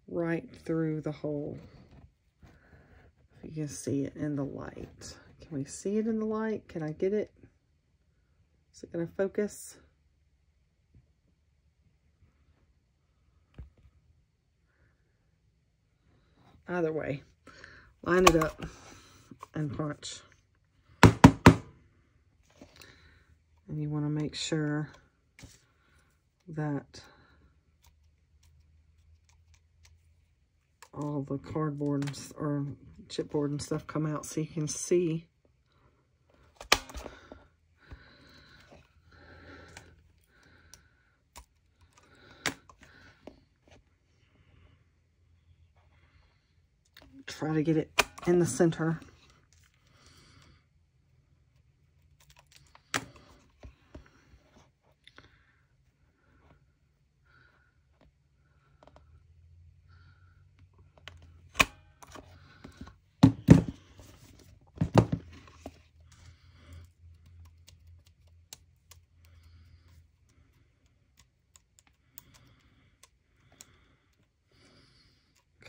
Speaker 1: right through the hole. If you can see it in the light. Can we see it in the light? Can I get it? Is it going to focus? Either way, line it up and punch. And you want to make sure that all the cardboard or chipboard and stuff come out so you can see try to get it in the center.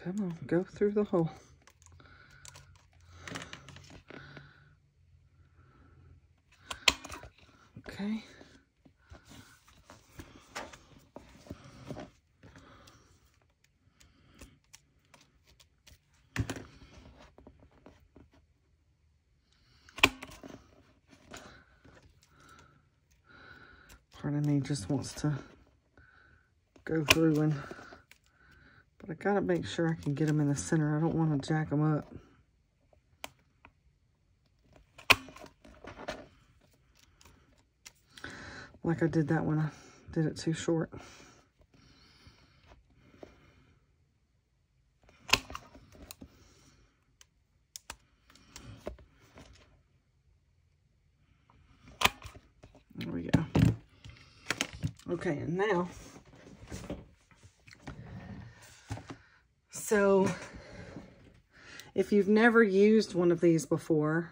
Speaker 1: Come on, go through the hole. Okay. Part of me just wants to go through and, but I gotta make sure I can get them in the center. I don't want to jack them up. like I did that one. I did it too short. There we go. Okay, and now, so If you've never used one of these before,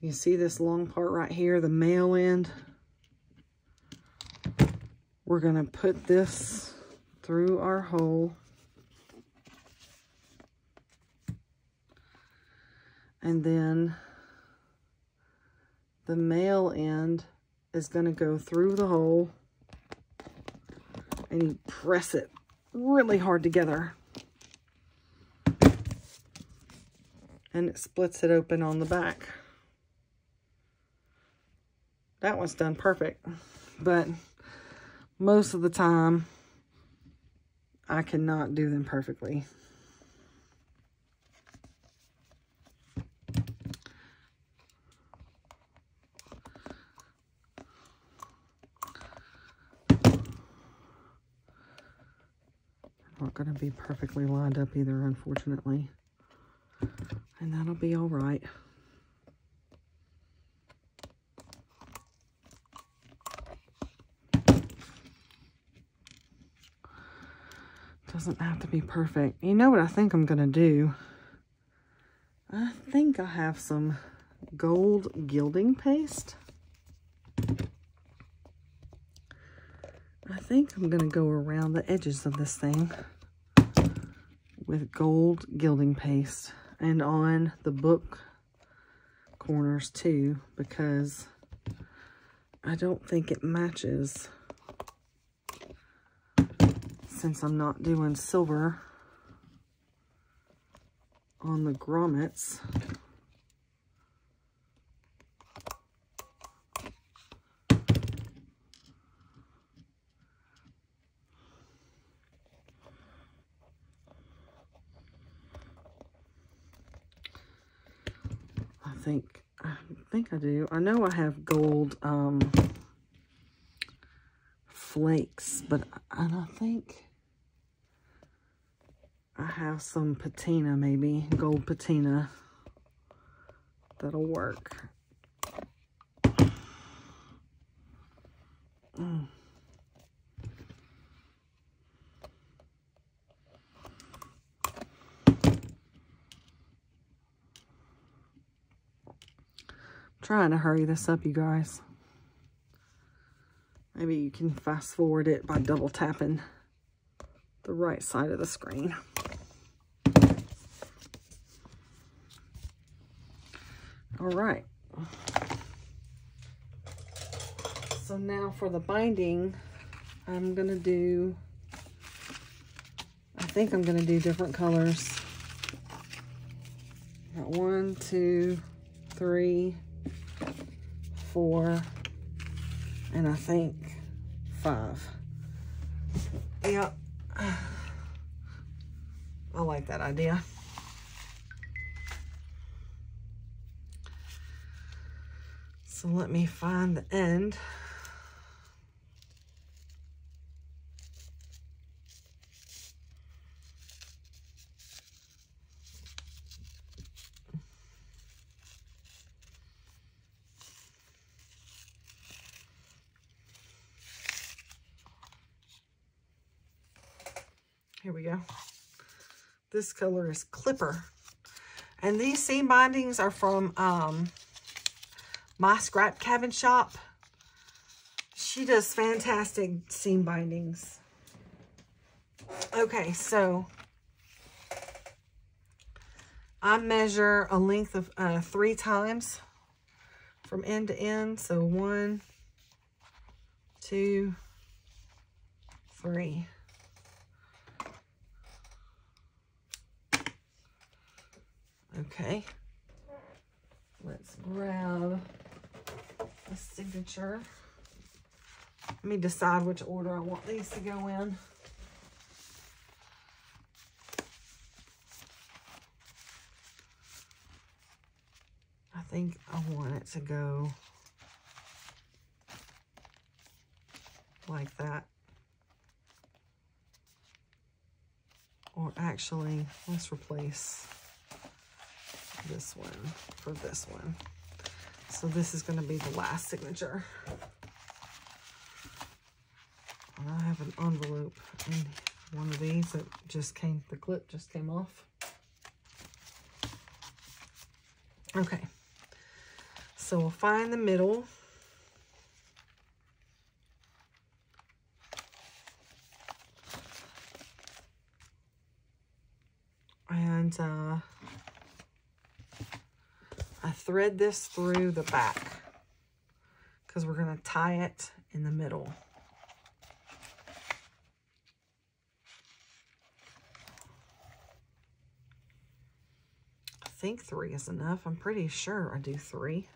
Speaker 1: you see this long part right here, the male end. We're going to put this through our hole. And then the male end is going to go through the hole and you press it really hard together. And it splits it open on the back. That one's done perfect. But most of the time, I cannot do them perfectly. Not going to be perfectly lined up either, unfortunately. And that'll be all right. Doesn't have to be perfect. You know what I think I'm going to do? I think I have some gold gilding paste. I think I'm going to go around the edges of this thing with gold gilding paste and on the book corners too because I don't think it matches since I'm not doing silver on the grommets. Think, I think I do. I know I have gold um, flakes, but and I think I have some patina maybe, gold patina. That'll work. Mm. Trying to hurry this up, you guys. Maybe you can fast forward it by double tapping the right side of the screen. All right. So now for the binding, I'm going to do, I think I'm going to do different colors. Got one, two, three, four, and I think five. Yeah, I like that idea. So let me find the end. Here we go. This color is Clipper. And these seam bindings are from um, my scrap cabin shop. She does fantastic seam bindings. Okay, so I measure a length of uh, three times from end to end. So one, two, three. Okay. Let's grab a signature. Let me decide which order I want these to go in. I think I want it to go like that. Or actually, let's replace this one for this one. So this is going to be the last signature. And I have an envelope in one of these that just came, the clip just came off. Okay. So we'll find the middle. Thread this through the back because we're going to tie it in the middle. I think three is enough. I'm pretty sure I do three.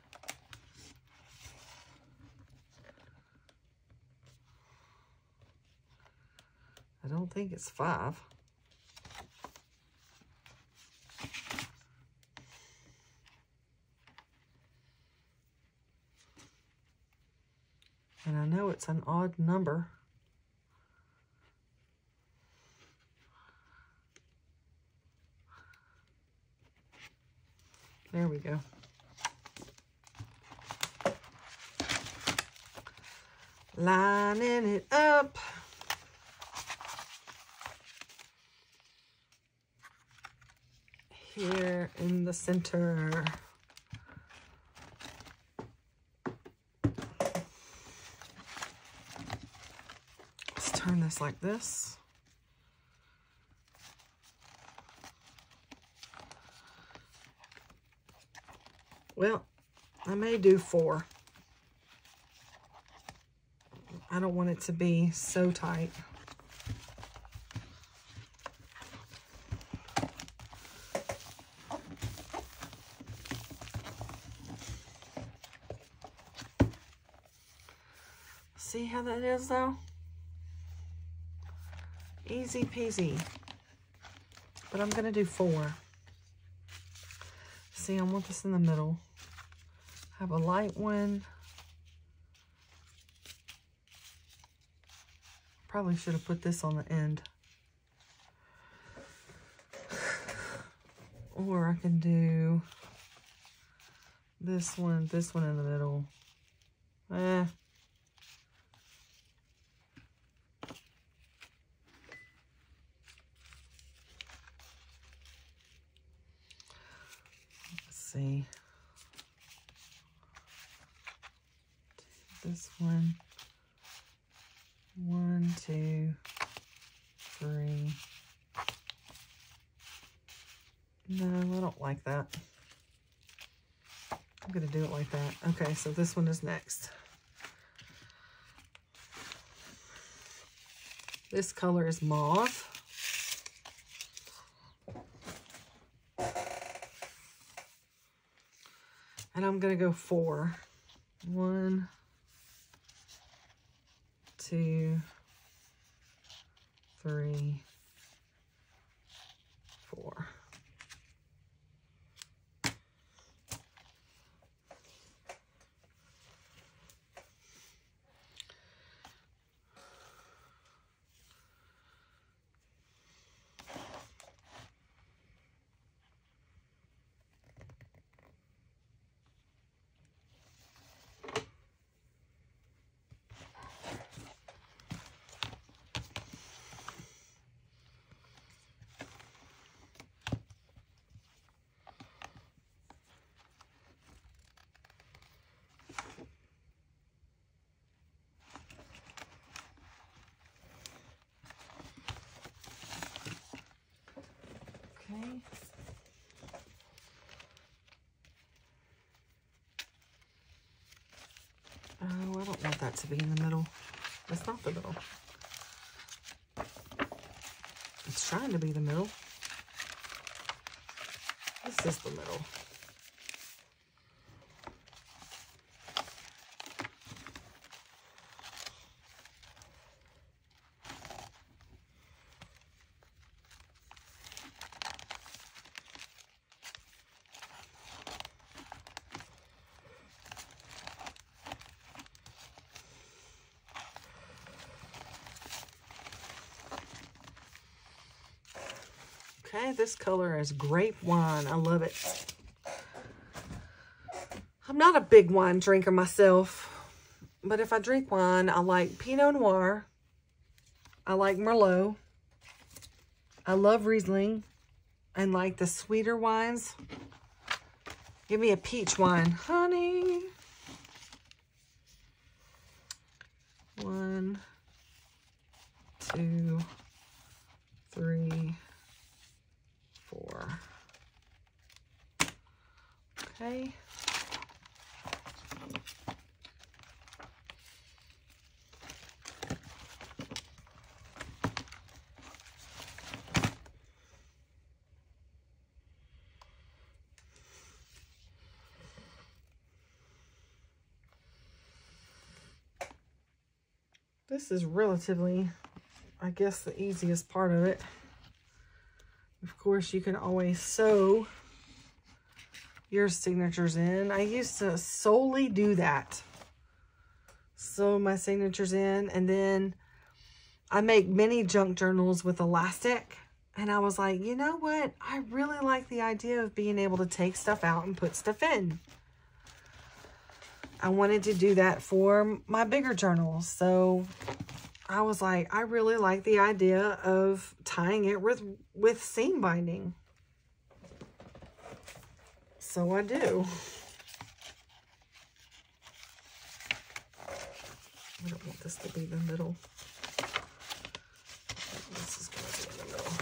Speaker 1: I don't think it's five. An odd number. There we go. Lining it up. Here in the center. turn this like this. Well, I may do four. I don't want it to be so tight. See how that is though? Easy peasy. But I'm going to do four. See, I want this in the middle. Have a light one. Probably should have put this on the end. Or I can do this one, this one in the middle. Eh, see. This one. One, two, three. No, I don't like that. I'm going to do it like that. Okay, so this one is next. This color is mauve. I'm going to go four. One, two, three, four. Oh, I don't want that to be in the middle. That's not the middle. It's trying to be the middle. This is the middle. Okay, this color is grape wine. I love it. I'm not a big wine drinker myself, but if I drink wine, I like Pinot Noir. I like Merlot. I love Riesling and like the sweeter wines. Give me a peach wine, honey. One, two, three, four. Okay. This is relatively, I guess, the easiest part of it. Of course, you can always sew your signatures in. I used to solely do that. Sew my signatures in and then I make mini junk journals with elastic. And I was like, you know what? I really like the idea of being able to take stuff out and put stuff in. I wanted to do that for my bigger journals. So I was like, I really like the idea of tying it with, with seam binding. So I do. I don't want this to be the middle. This is going to be in the middle.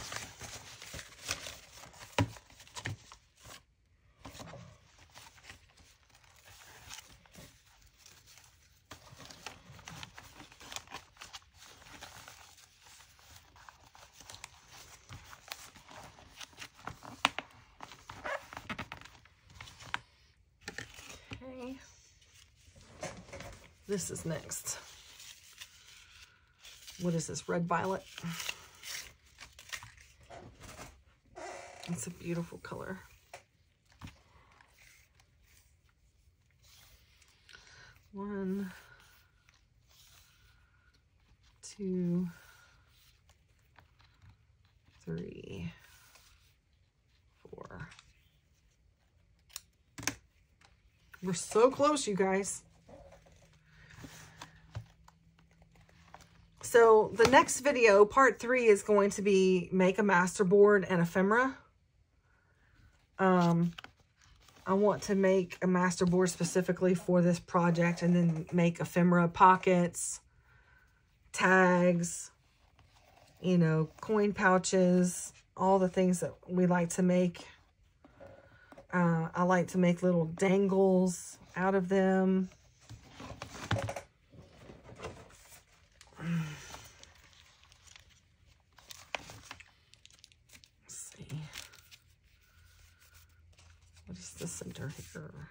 Speaker 1: Okay. This is next. What is this? Red violet. It's a beautiful color. One, two, three, four. We're so close, you guys. So the next video, part three, is going to be make a masterboard and ephemera. Um, I want to make a masterboard specifically for this project and then make ephemera pockets, tags, you know, coin pouches, all the things that we like to make. Uh, I like to make little dangles out of them. Let's see. What is the center here?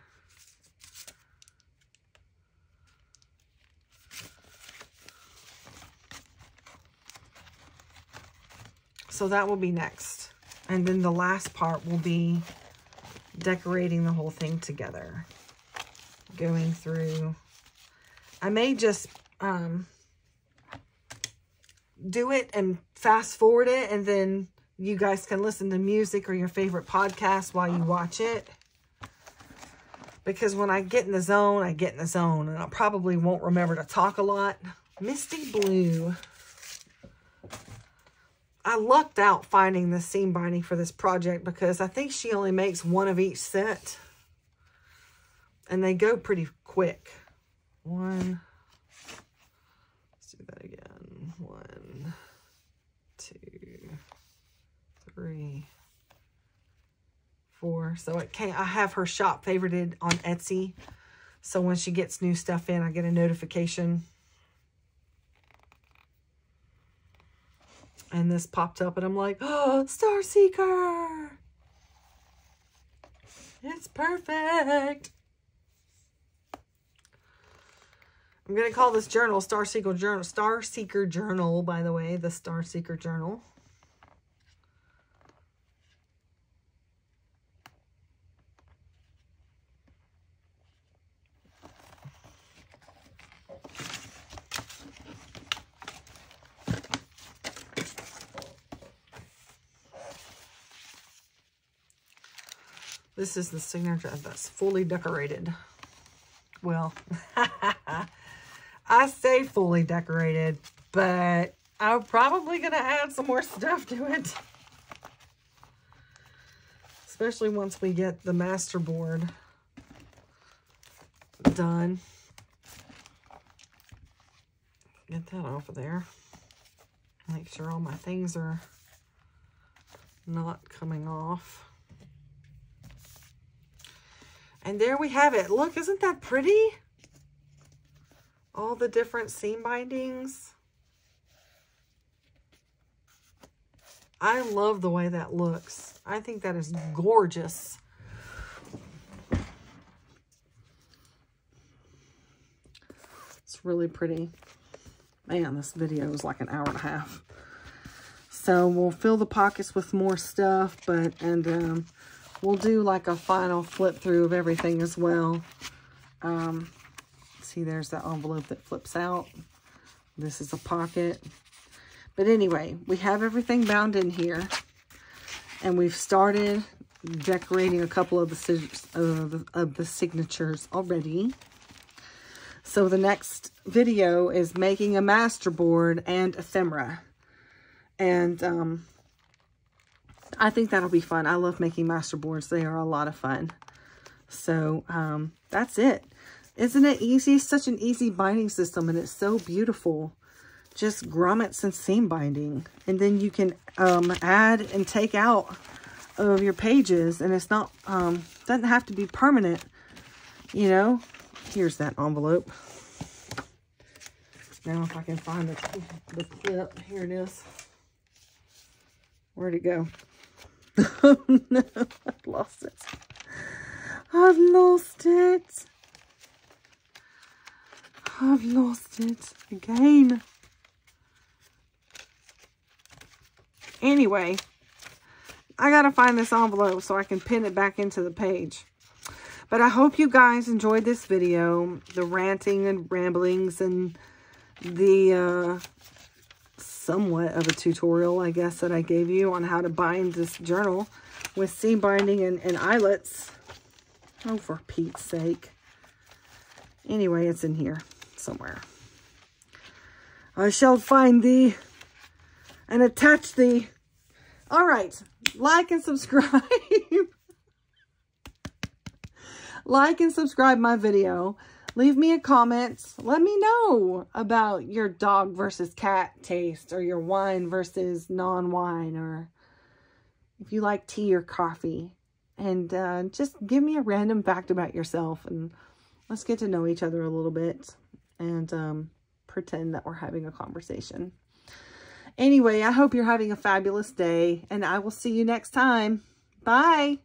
Speaker 1: So that will be next. And then the last part will be decorating the whole thing together. Going through. I may just um, do it and fast forward it and then you guys can listen to music or your favorite podcast while you watch it. Because when I get in the zone, I get in the zone. And I probably won't remember to talk a lot. Misty Blue. I lucked out finding the seam binding for this project because I think she only makes one of each set. And they go pretty quick. One. Let's do that again. One, two, three, four. So it can't, I have her shop favorited on Etsy. So when she gets new stuff in, I get a notification. And this popped up and I'm like, oh, Star Seeker. It's perfect. I'm going to call this journal Star Seeker Journal. Star Seeker Journal, by the way, the Star Seeker Journal. This is the signature that's fully decorated. Well, I say fully decorated, but I'm probably going to add some more stuff to it. Especially once we get the master board done. Get that off of there. Make sure all my things are not coming off. And there we have it. Look, isn't that pretty? All the different seam bindings. I love the way that looks. I think that is gorgeous. It's really pretty. Man, this video is like an hour and a half. So we'll fill the pockets with more stuff, but, and um, we'll do like a final flip through of everything as well. Um, see, there's that envelope that flips out. This is a pocket. But anyway, we have everything bound in here. And we've started decorating a couple of the, uh, of the signatures already. So the next video is making a master board and ephemera. And um, I think that'll be fun. I love making master boards. They are a lot of fun. So um, that's it. Isn't it easy? Such an easy binding system and it's so beautiful. Just grommets and seam binding. And then you can um, add and take out of your pages and it's not, um, doesn't have to be permanent, you know. Here's that envelope. Now if I can find the, the clip, here it is. Where'd it go? Oh no, I've lost it. I've lost it. I've lost it again. Anyway, I got to find this envelope so I can pin it back into the page. But I hope you guys enjoyed this video. The ranting and ramblings and the uh, somewhat of a tutorial, I guess, that I gave you on how to bind this journal with seam binding and, and eyelets. Oh, for Pete's sake. Anyway, it's in here somewhere. I shall find thee and attach thee. All right, like and subscribe. like and subscribe my video leave me a comment. Let me know about your dog versus cat taste or your wine versus non-wine or if you like tea or coffee. And uh, just give me a random fact about yourself and let's get to know each other a little bit and um, pretend that we're having a conversation. Anyway, I hope you're having a fabulous day and I will see you next time. Bye.